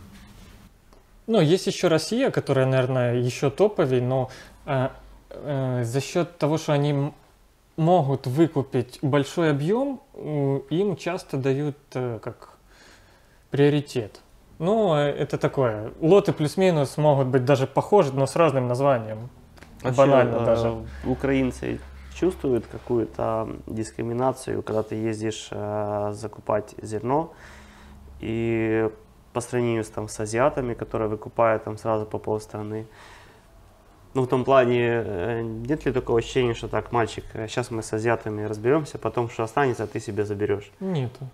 Ну, есть еще Россия, которая, наверное, еще топовей, но э, э, за счет того, что они могут выкупить большой объем, им часто дают э, как приоритет. Ну, э, это такое. Лоты плюс-минус могут быть даже похожи, но с разным названием. Вообще, Банально э, даже. Украинцы чувствуют какую-то дискриминацию, когда ты ездишь э, закупать зерно, и по сравнению с, там, с азиатами, которые выкупают там сразу по полстраны. Ну, в том плане, э, нет ли такого ощущения, что так, мальчик, сейчас мы с азиатами разберемся, потом, что останется, ты себе заберешь? Нету.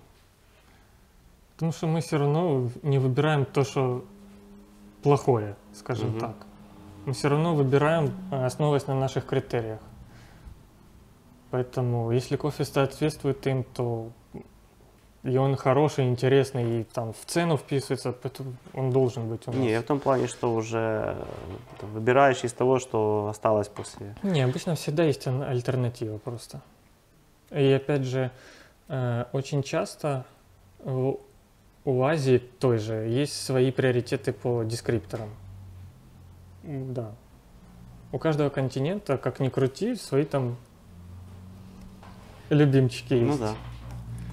Потому что мы все равно не выбираем то, что плохое, скажем Мгм. так. Мы все равно выбираем, э, основываясь на наших критериях. Поэтому, если кофе соответствует им, то и он хороший, интересный, и там в цену вписывается, поэтому он должен быть у нас. Не, в том плане, что уже э, выбираешь из того, что осталось после. Не, обычно всегда есть альтернатива просто. И опять же, э, очень часто у, Азии той же есть свои приоритеты по дескрипторам. Да. У каждого континента, как ни крути, свои там любимчики есть. Ну да.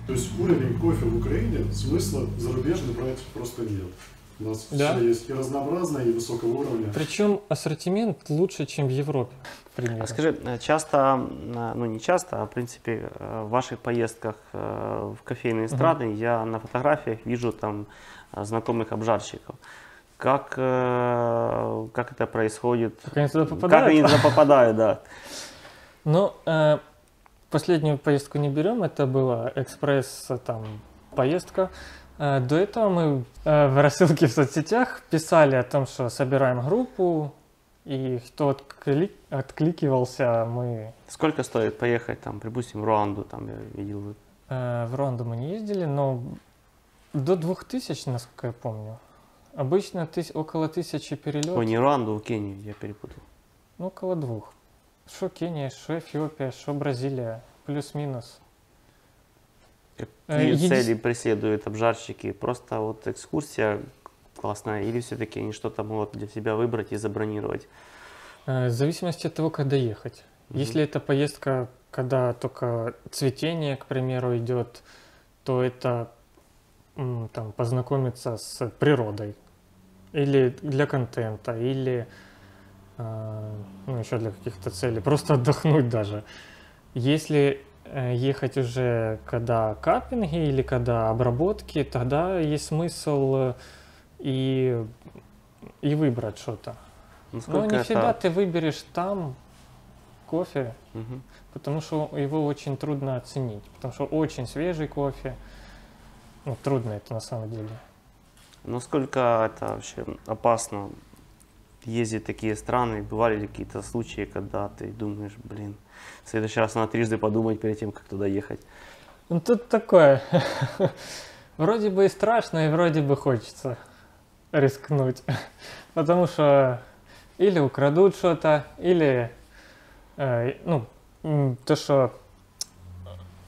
То есть уровень кофе в Украине смысла зарубежный брать просто нет. У нас Да. все есть и разнообразное, и высокого уровня. Причем ассортимент лучше, чем в Европе, к примеру. А скажи, э, часто, м, ну не часто, а в принципе э, в ваших поездках э, в кофейные страны я на фотографиях вижу там э, знакомых обжарщиков. Как, э, как это происходит? Как они туда Как попадают? они туда попадают, да. <laughs> Ну, э, последнюю поездку не берем, это была экспресс э, там поездка. Э, до этого мы э, в рассылке в соцсетях писали о том, что собираем группу, и кто откли- откликивался, мы Сколько стоит поехать там, припустим, в Руанду, там я видел. э, в Руанду мы не ездили, но до 2000, насколько я помню. Обычно тыс- около тысячи перелетов. Ой, не Руанду, а Кению, я перепутал. Ну, около двух. Что Кения, что Эфиопия, что Бразилия, плюс-минус. Э, Какие еди- цели преследуют обжарщики? Просто вот экскурсия классная или все-таки они что-то могут для себя выбрать и забронировать? Э, В зависимости от того, когда ехать. Мгм. Если это поездка, когда только цветение, к примеру, идет, то это там, познакомиться с природой. Или для контента, или э, ну, еще для каких-то целей. Просто отдохнуть даже. Если э, ехать уже, когда каппинги или когда обработки, тогда есть смысл и, и выбрать что-то. Но Насколько Ну, не это... всегда ты выберешь там кофе, Мгм. потому что его очень трудно оценить. Потому что очень свежий кофе. Ну, трудно это на самом деле. Насколько это вообще опасно ездить в такие страны? Бывали ли какие-то случаи, когда ты думаешь, блин, в следующий раз надо трижды подумать перед тем, как туда ехать? Ну, тут такое. <laughs> Вроде бы и страшно, и вроде бы хочется рискнуть. <laughs> Потому что или украдут что-то, или э, ну, то, что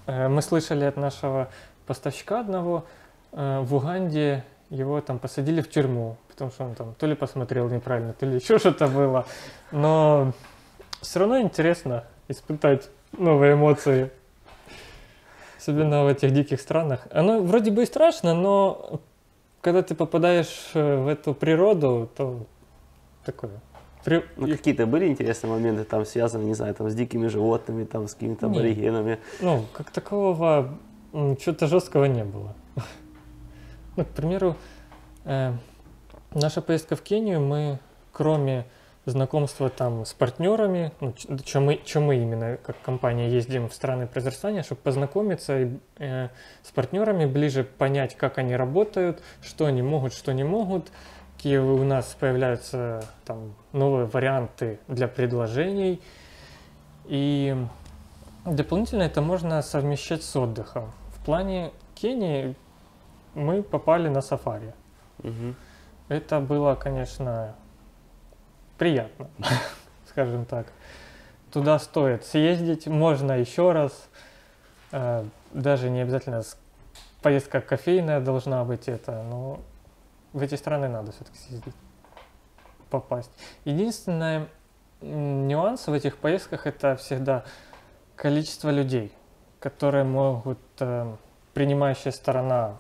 э, мы слышали от нашего поставщика одного, э, в Уганде его там посадили в тюрьму, потому что он там то ли посмотрел неправильно, то ли <laughs> еще что-то было. Но все равно интересно испытать новые эмоции. Особенно в этих диких странах. Оно вроде бы и страшно, но когда ты попадаешь э, в эту природу, то такое. при- Ну, какие-то были интересные моменты там связаны, не знаю, там с дикими животными, там с какими-то аборигенами. Ну, как такового чего-то жесткого не было. <laughs> Ну, к примеру, э, наша поездка в Кению, мы кроме знакомства там с партнерами, ну, чем мы, чё мы именно как компания ездим в страны произрастания, чтобы познакомиться и, э, с партнерами, ближе понять, как они работают, что они могут, что не могут, какие у нас появляются там новые варианты для предложений. И дополнительно это можно совмещать с отдыхом. В плане Кении мы попали на сафари. Мгм. Это было, конечно, приятно, <laughs> скажем так. Туда стоит съездить, можно еще раз. Э, Даже не обязательно поездка кофейная должна быть это, но в эти страны надо все-таки съездить, попасть. Единственное нюанс в этих поездках это всегда количество людей, которые могут э, принимающая сторона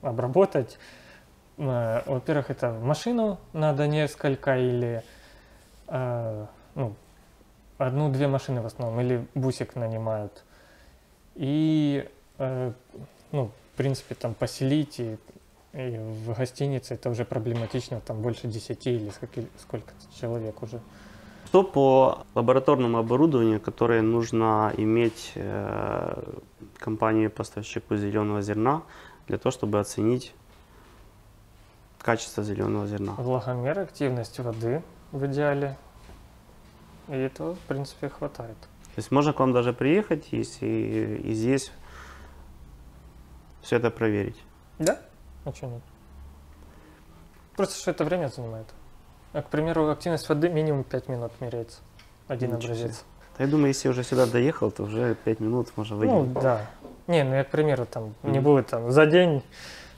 обработать. Э, Во-первых, это машину надо несколько или э, ну, одну-две машины в основном, или бусик нанимают. И, э, ну, в принципе, там поселить и, и в гостинице это уже проблематично, там больше 10 или сколько, сколько человек уже. Что по лабораторному оборудованию, которое нужно иметь э, компании-поставщику зеленого зерна для того, чтобы оценить качество зеленого зерна? Влагомер, активность воды в идеале. И этого, в принципе, хватает. То есть можно к вам даже приехать если, и здесь все это проверить. Да? А чё нет? Просто что это время занимает. А, к примеру, активность воды минимум 5 минут меряется. Один Ничего себе. образец. Да я думаю, если уже сюда доехал, то уже 5 минут можно выйти. Ну, да. Не, ну я, к примеру, там, не Мгм. будет там за день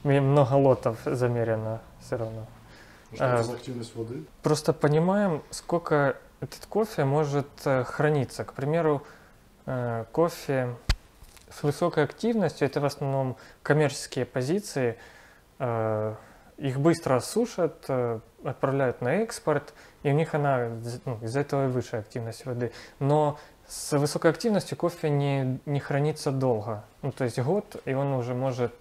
много лотов замерено все равно. Что А, это за активность воды? Просто понимаем, сколько этот кофе может э, храниться. К примеру, э, кофе с высокой активностью, это в основном коммерческие позиции, э, их быстро сушат, отправляют на экспорт, и у них она ну, из-за этого и выше активность воды. Но с высокой активностью кофе не, не хранится долго. Ну, то есть год, и он уже может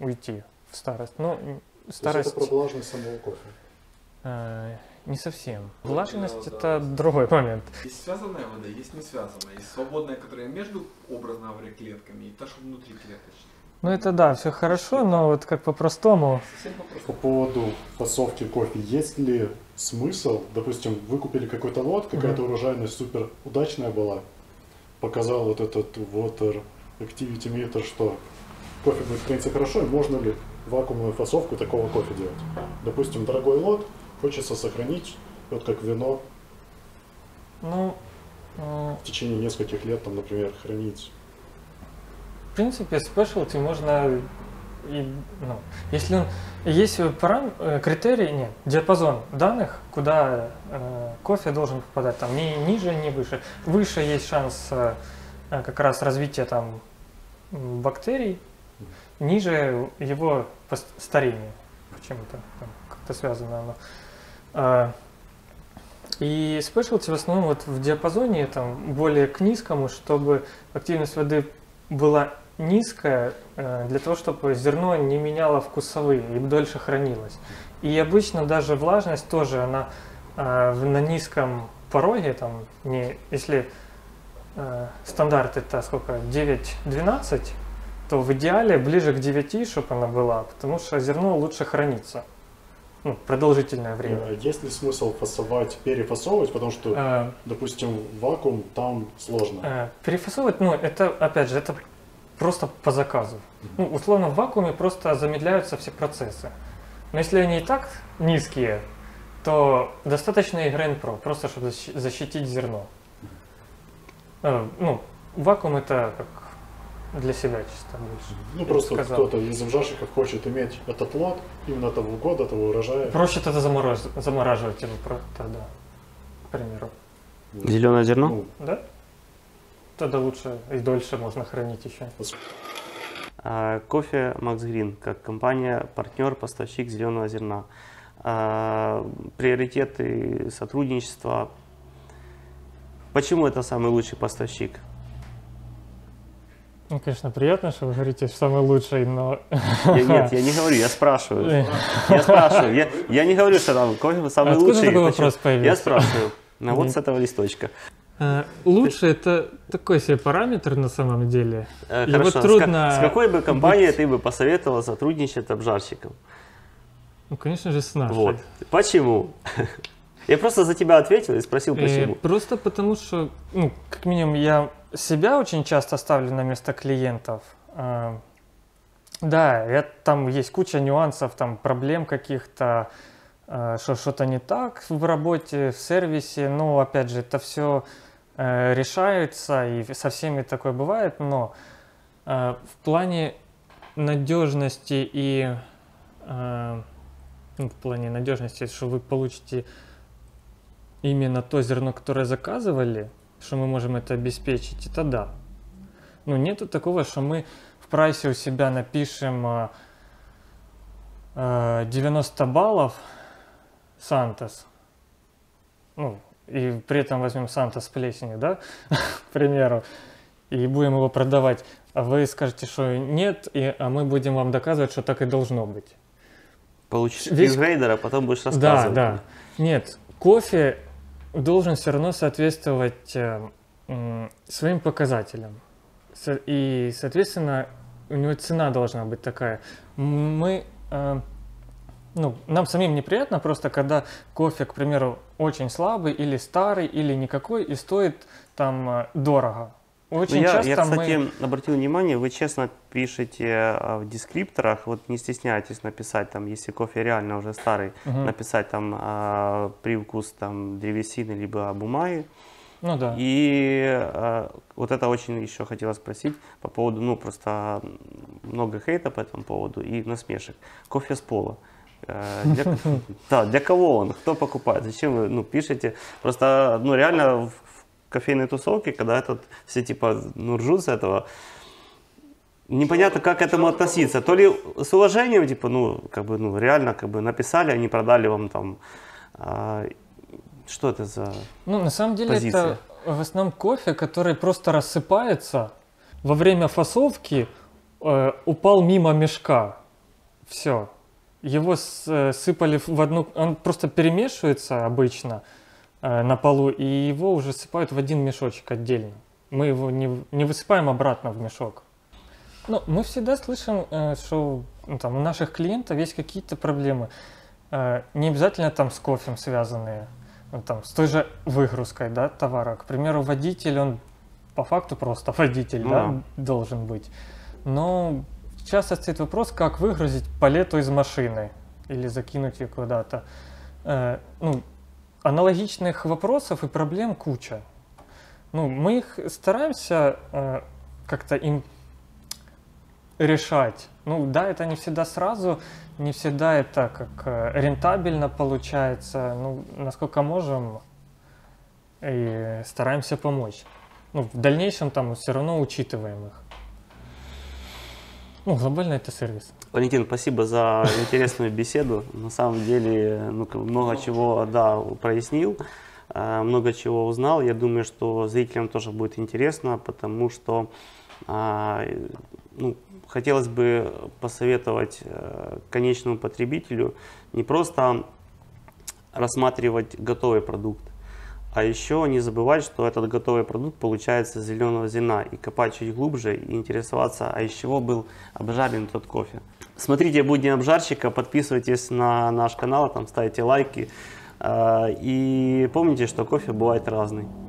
уйти в старость. Ну, То есть старость... это про влажность самого кофе. Э, Не совсем. Влажность это другой момент. Есть связанная вода, есть не связанная. Есть свободная, которая между, образно говоря, клетками, и та, что внутри клеточная. Ну это да, все хорошо, но вот как по-простому. По поводу фасовки кофе, есть ли смысл, допустим, вы купили какой-то лот, какая-то урожайность супер удачная была, показал вот этот water activity meter, что кофе будет храниться хорошо, и можно ли вакуумную фасовку такого кофе делать? Допустим, дорогой лот, хочется сохранить, вот как вино, Ну, э, в течение нескольких лет, там, например, хранить. в принципе, спешлти можно и, ну, если он есть парам, э, критерий, нет, диапазон данных, куда э, кофе должен попадать, там ни ниже, ни выше. Выше есть шанс э, как раз развития там бактерий, ниже его старение. Почему-то как-то связано оно. А, И спешлти в основном вот в диапазоне там более к низкому, чтобы активность воды была низкая, э, для того, чтобы зерно не меняло вкусовые и дольше хранилось. И обычно даже влажность тоже, она э, на низком пороге, там, не, если э, стандарт это сколько, 9-12, то в идеале ближе к 9, чтобы она была, потому что зерно лучше хранится ну, продолжительное время. Э, Есть ли смысл фасовать, перефасовывать, потому что, Э, допустим, вакуум там сложно. Э, Перефасовывать, ну, это, опять же, это просто по заказу. Ну, условно, в вакууме просто замедляются все процессы. Но если они и так низкие, то достаточно и Grain Pro, просто чтобы защи- защитить зерно. Э, Ну, вакуум это как для себя чисто больше. Ну просто кто-то из обжарщиков хочет иметь этот лот именно того года, того урожая. Проще тогда замороз... замораживать его про- тогда, к примеру. Зеленое зерно? Ну, Да? Тогда лучше и дольше можно хранить еще. А, Кофе Макс Грин как компания, партнер, поставщик зеленого зерна. А, Приоритеты сотрудничества. Почему это самый лучший поставщик? Ну, конечно, приятно, что вы говорите самый лучший, но... Я- нет, <laughs> я не говорю, я спрашиваю. Я спрашиваю. Я, я не говорю, что там кофе самый Откуда лучший. такой вопрос появился? Я спрашиваю. Ну, вот с этого листочка. Э, Лучше это такой себе параметр на самом деле. Э, Его Хорошо. С ка- трудно С какой бы компанией быть- ты бы посоветовал сотрудничать обжарщиком? Ну, конечно же, с нашей. Вот. Почему? <laughs> Я просто за тебя ответил и спросил, Э, почему. Просто потому что, ну, как минимум, я себя очень часто ставлю на место клиентов. А, Да, я, там есть куча нюансов, там проблем каких-то, а, что что-то не так в работе, в сервисе. Но, опять же, это все решается, и со всеми такое бывает. Но в плане надежности и ну, в плане надежности, что вы получите именно то зерно, которое заказывали, что мы можем это обеспечить, это да. Ну, нету такого, что мы в прайсе у себя напишем а, а, 90 баллов Сантос, ну, и при этом возьмем Сантос плесенью, да, <laughs> к примеру, и будем его продавать, а вы скажете, что нет, и, а мы будем вам доказывать, что так и должно быть. Получишь весь- грейдер, а потом будешь Да, рассказывать. да. Нет, кофе должен все равно соответствовать э, своим показателям. И, соответственно, у него цена должна быть такая. Мы, э, ну, нам самим неприятно просто, когда кофе, к примеру, очень слабый или старый, или никакой, и стоит там э, дорого. Ну, Очень я, часто я, мы... кстати, обратил внимание, вы честно пишете а, в дескрипторах, вот не стесняйтесь написать там, если кофе реально уже старый, Мгм. написать там а, привкус там древесины либо бумаги. Ну да. И а, вот это очень еще хотела спросить по поводу, ну просто много хейта по этому поводу и насмешек. Кофе с пола. Э, Для, <laughs> да, для кого он? Кто покупает? Зачем вы ну, пишете? Просто, ну, реально в кофейной тусовке, когда этот, все типа, ну, ржут с этого, непонятно, как к этому относиться. То ли с уважением, типа, ну, как бы, ну, реально, как бы написали, они продали вам там, а, что это за... Ну, на самом деле позиция. это в основном кофе, который просто рассыпается во время фасовки, э, упал мимо мешка. Все. Его э, сыпали в одну... Он просто перемешивается обычно на полу, и его уже сыпают в один мешочек отдельно. Мы его не, не высыпаем обратно в мешок. Ну, мы всегда слышим, э, что ну, там, у наших клиентов есть какие-то проблемы. Э, не обязательно там с кофе связанные ну, там, с той же выгрузкой да, товара. К примеру, водитель, он по факту просто <laughs> водитель Ну да, да. должен быть. Но часто стоит вопрос, как выгрузить палету из машины или закинуть ее куда-то. Э, ну, аналогичных вопросов и проблем куча. Ну, мы их стараемся э, как-то им решать. Ну да, это не всегда сразу, не всегда это как э, рентабельно получается. Ну, насколько можем, и стараемся помочь. Ну, в дальнейшем там все равно учитываем их. Ну, глобально это сервис. Валентин, спасибо за интересную беседу. На самом деле, ну, много чего, да, прояснил, э, много чего узнал. Я думаю, что зрителям тоже будет интересно, потому что а, ну, хотелось бы посоветовать э, конечному потребителю не просто рассматривать готовый продукт, а еще не забывать, что этот готовый продукт получается из зеленого зерна и копать чуть глубже и интересоваться, а из чего был обжарен тот кофе. Смотрите будни обжарщика, подписывайтесь на наш канал, там ставите лайки. э, И помните, что кофе бывает разный.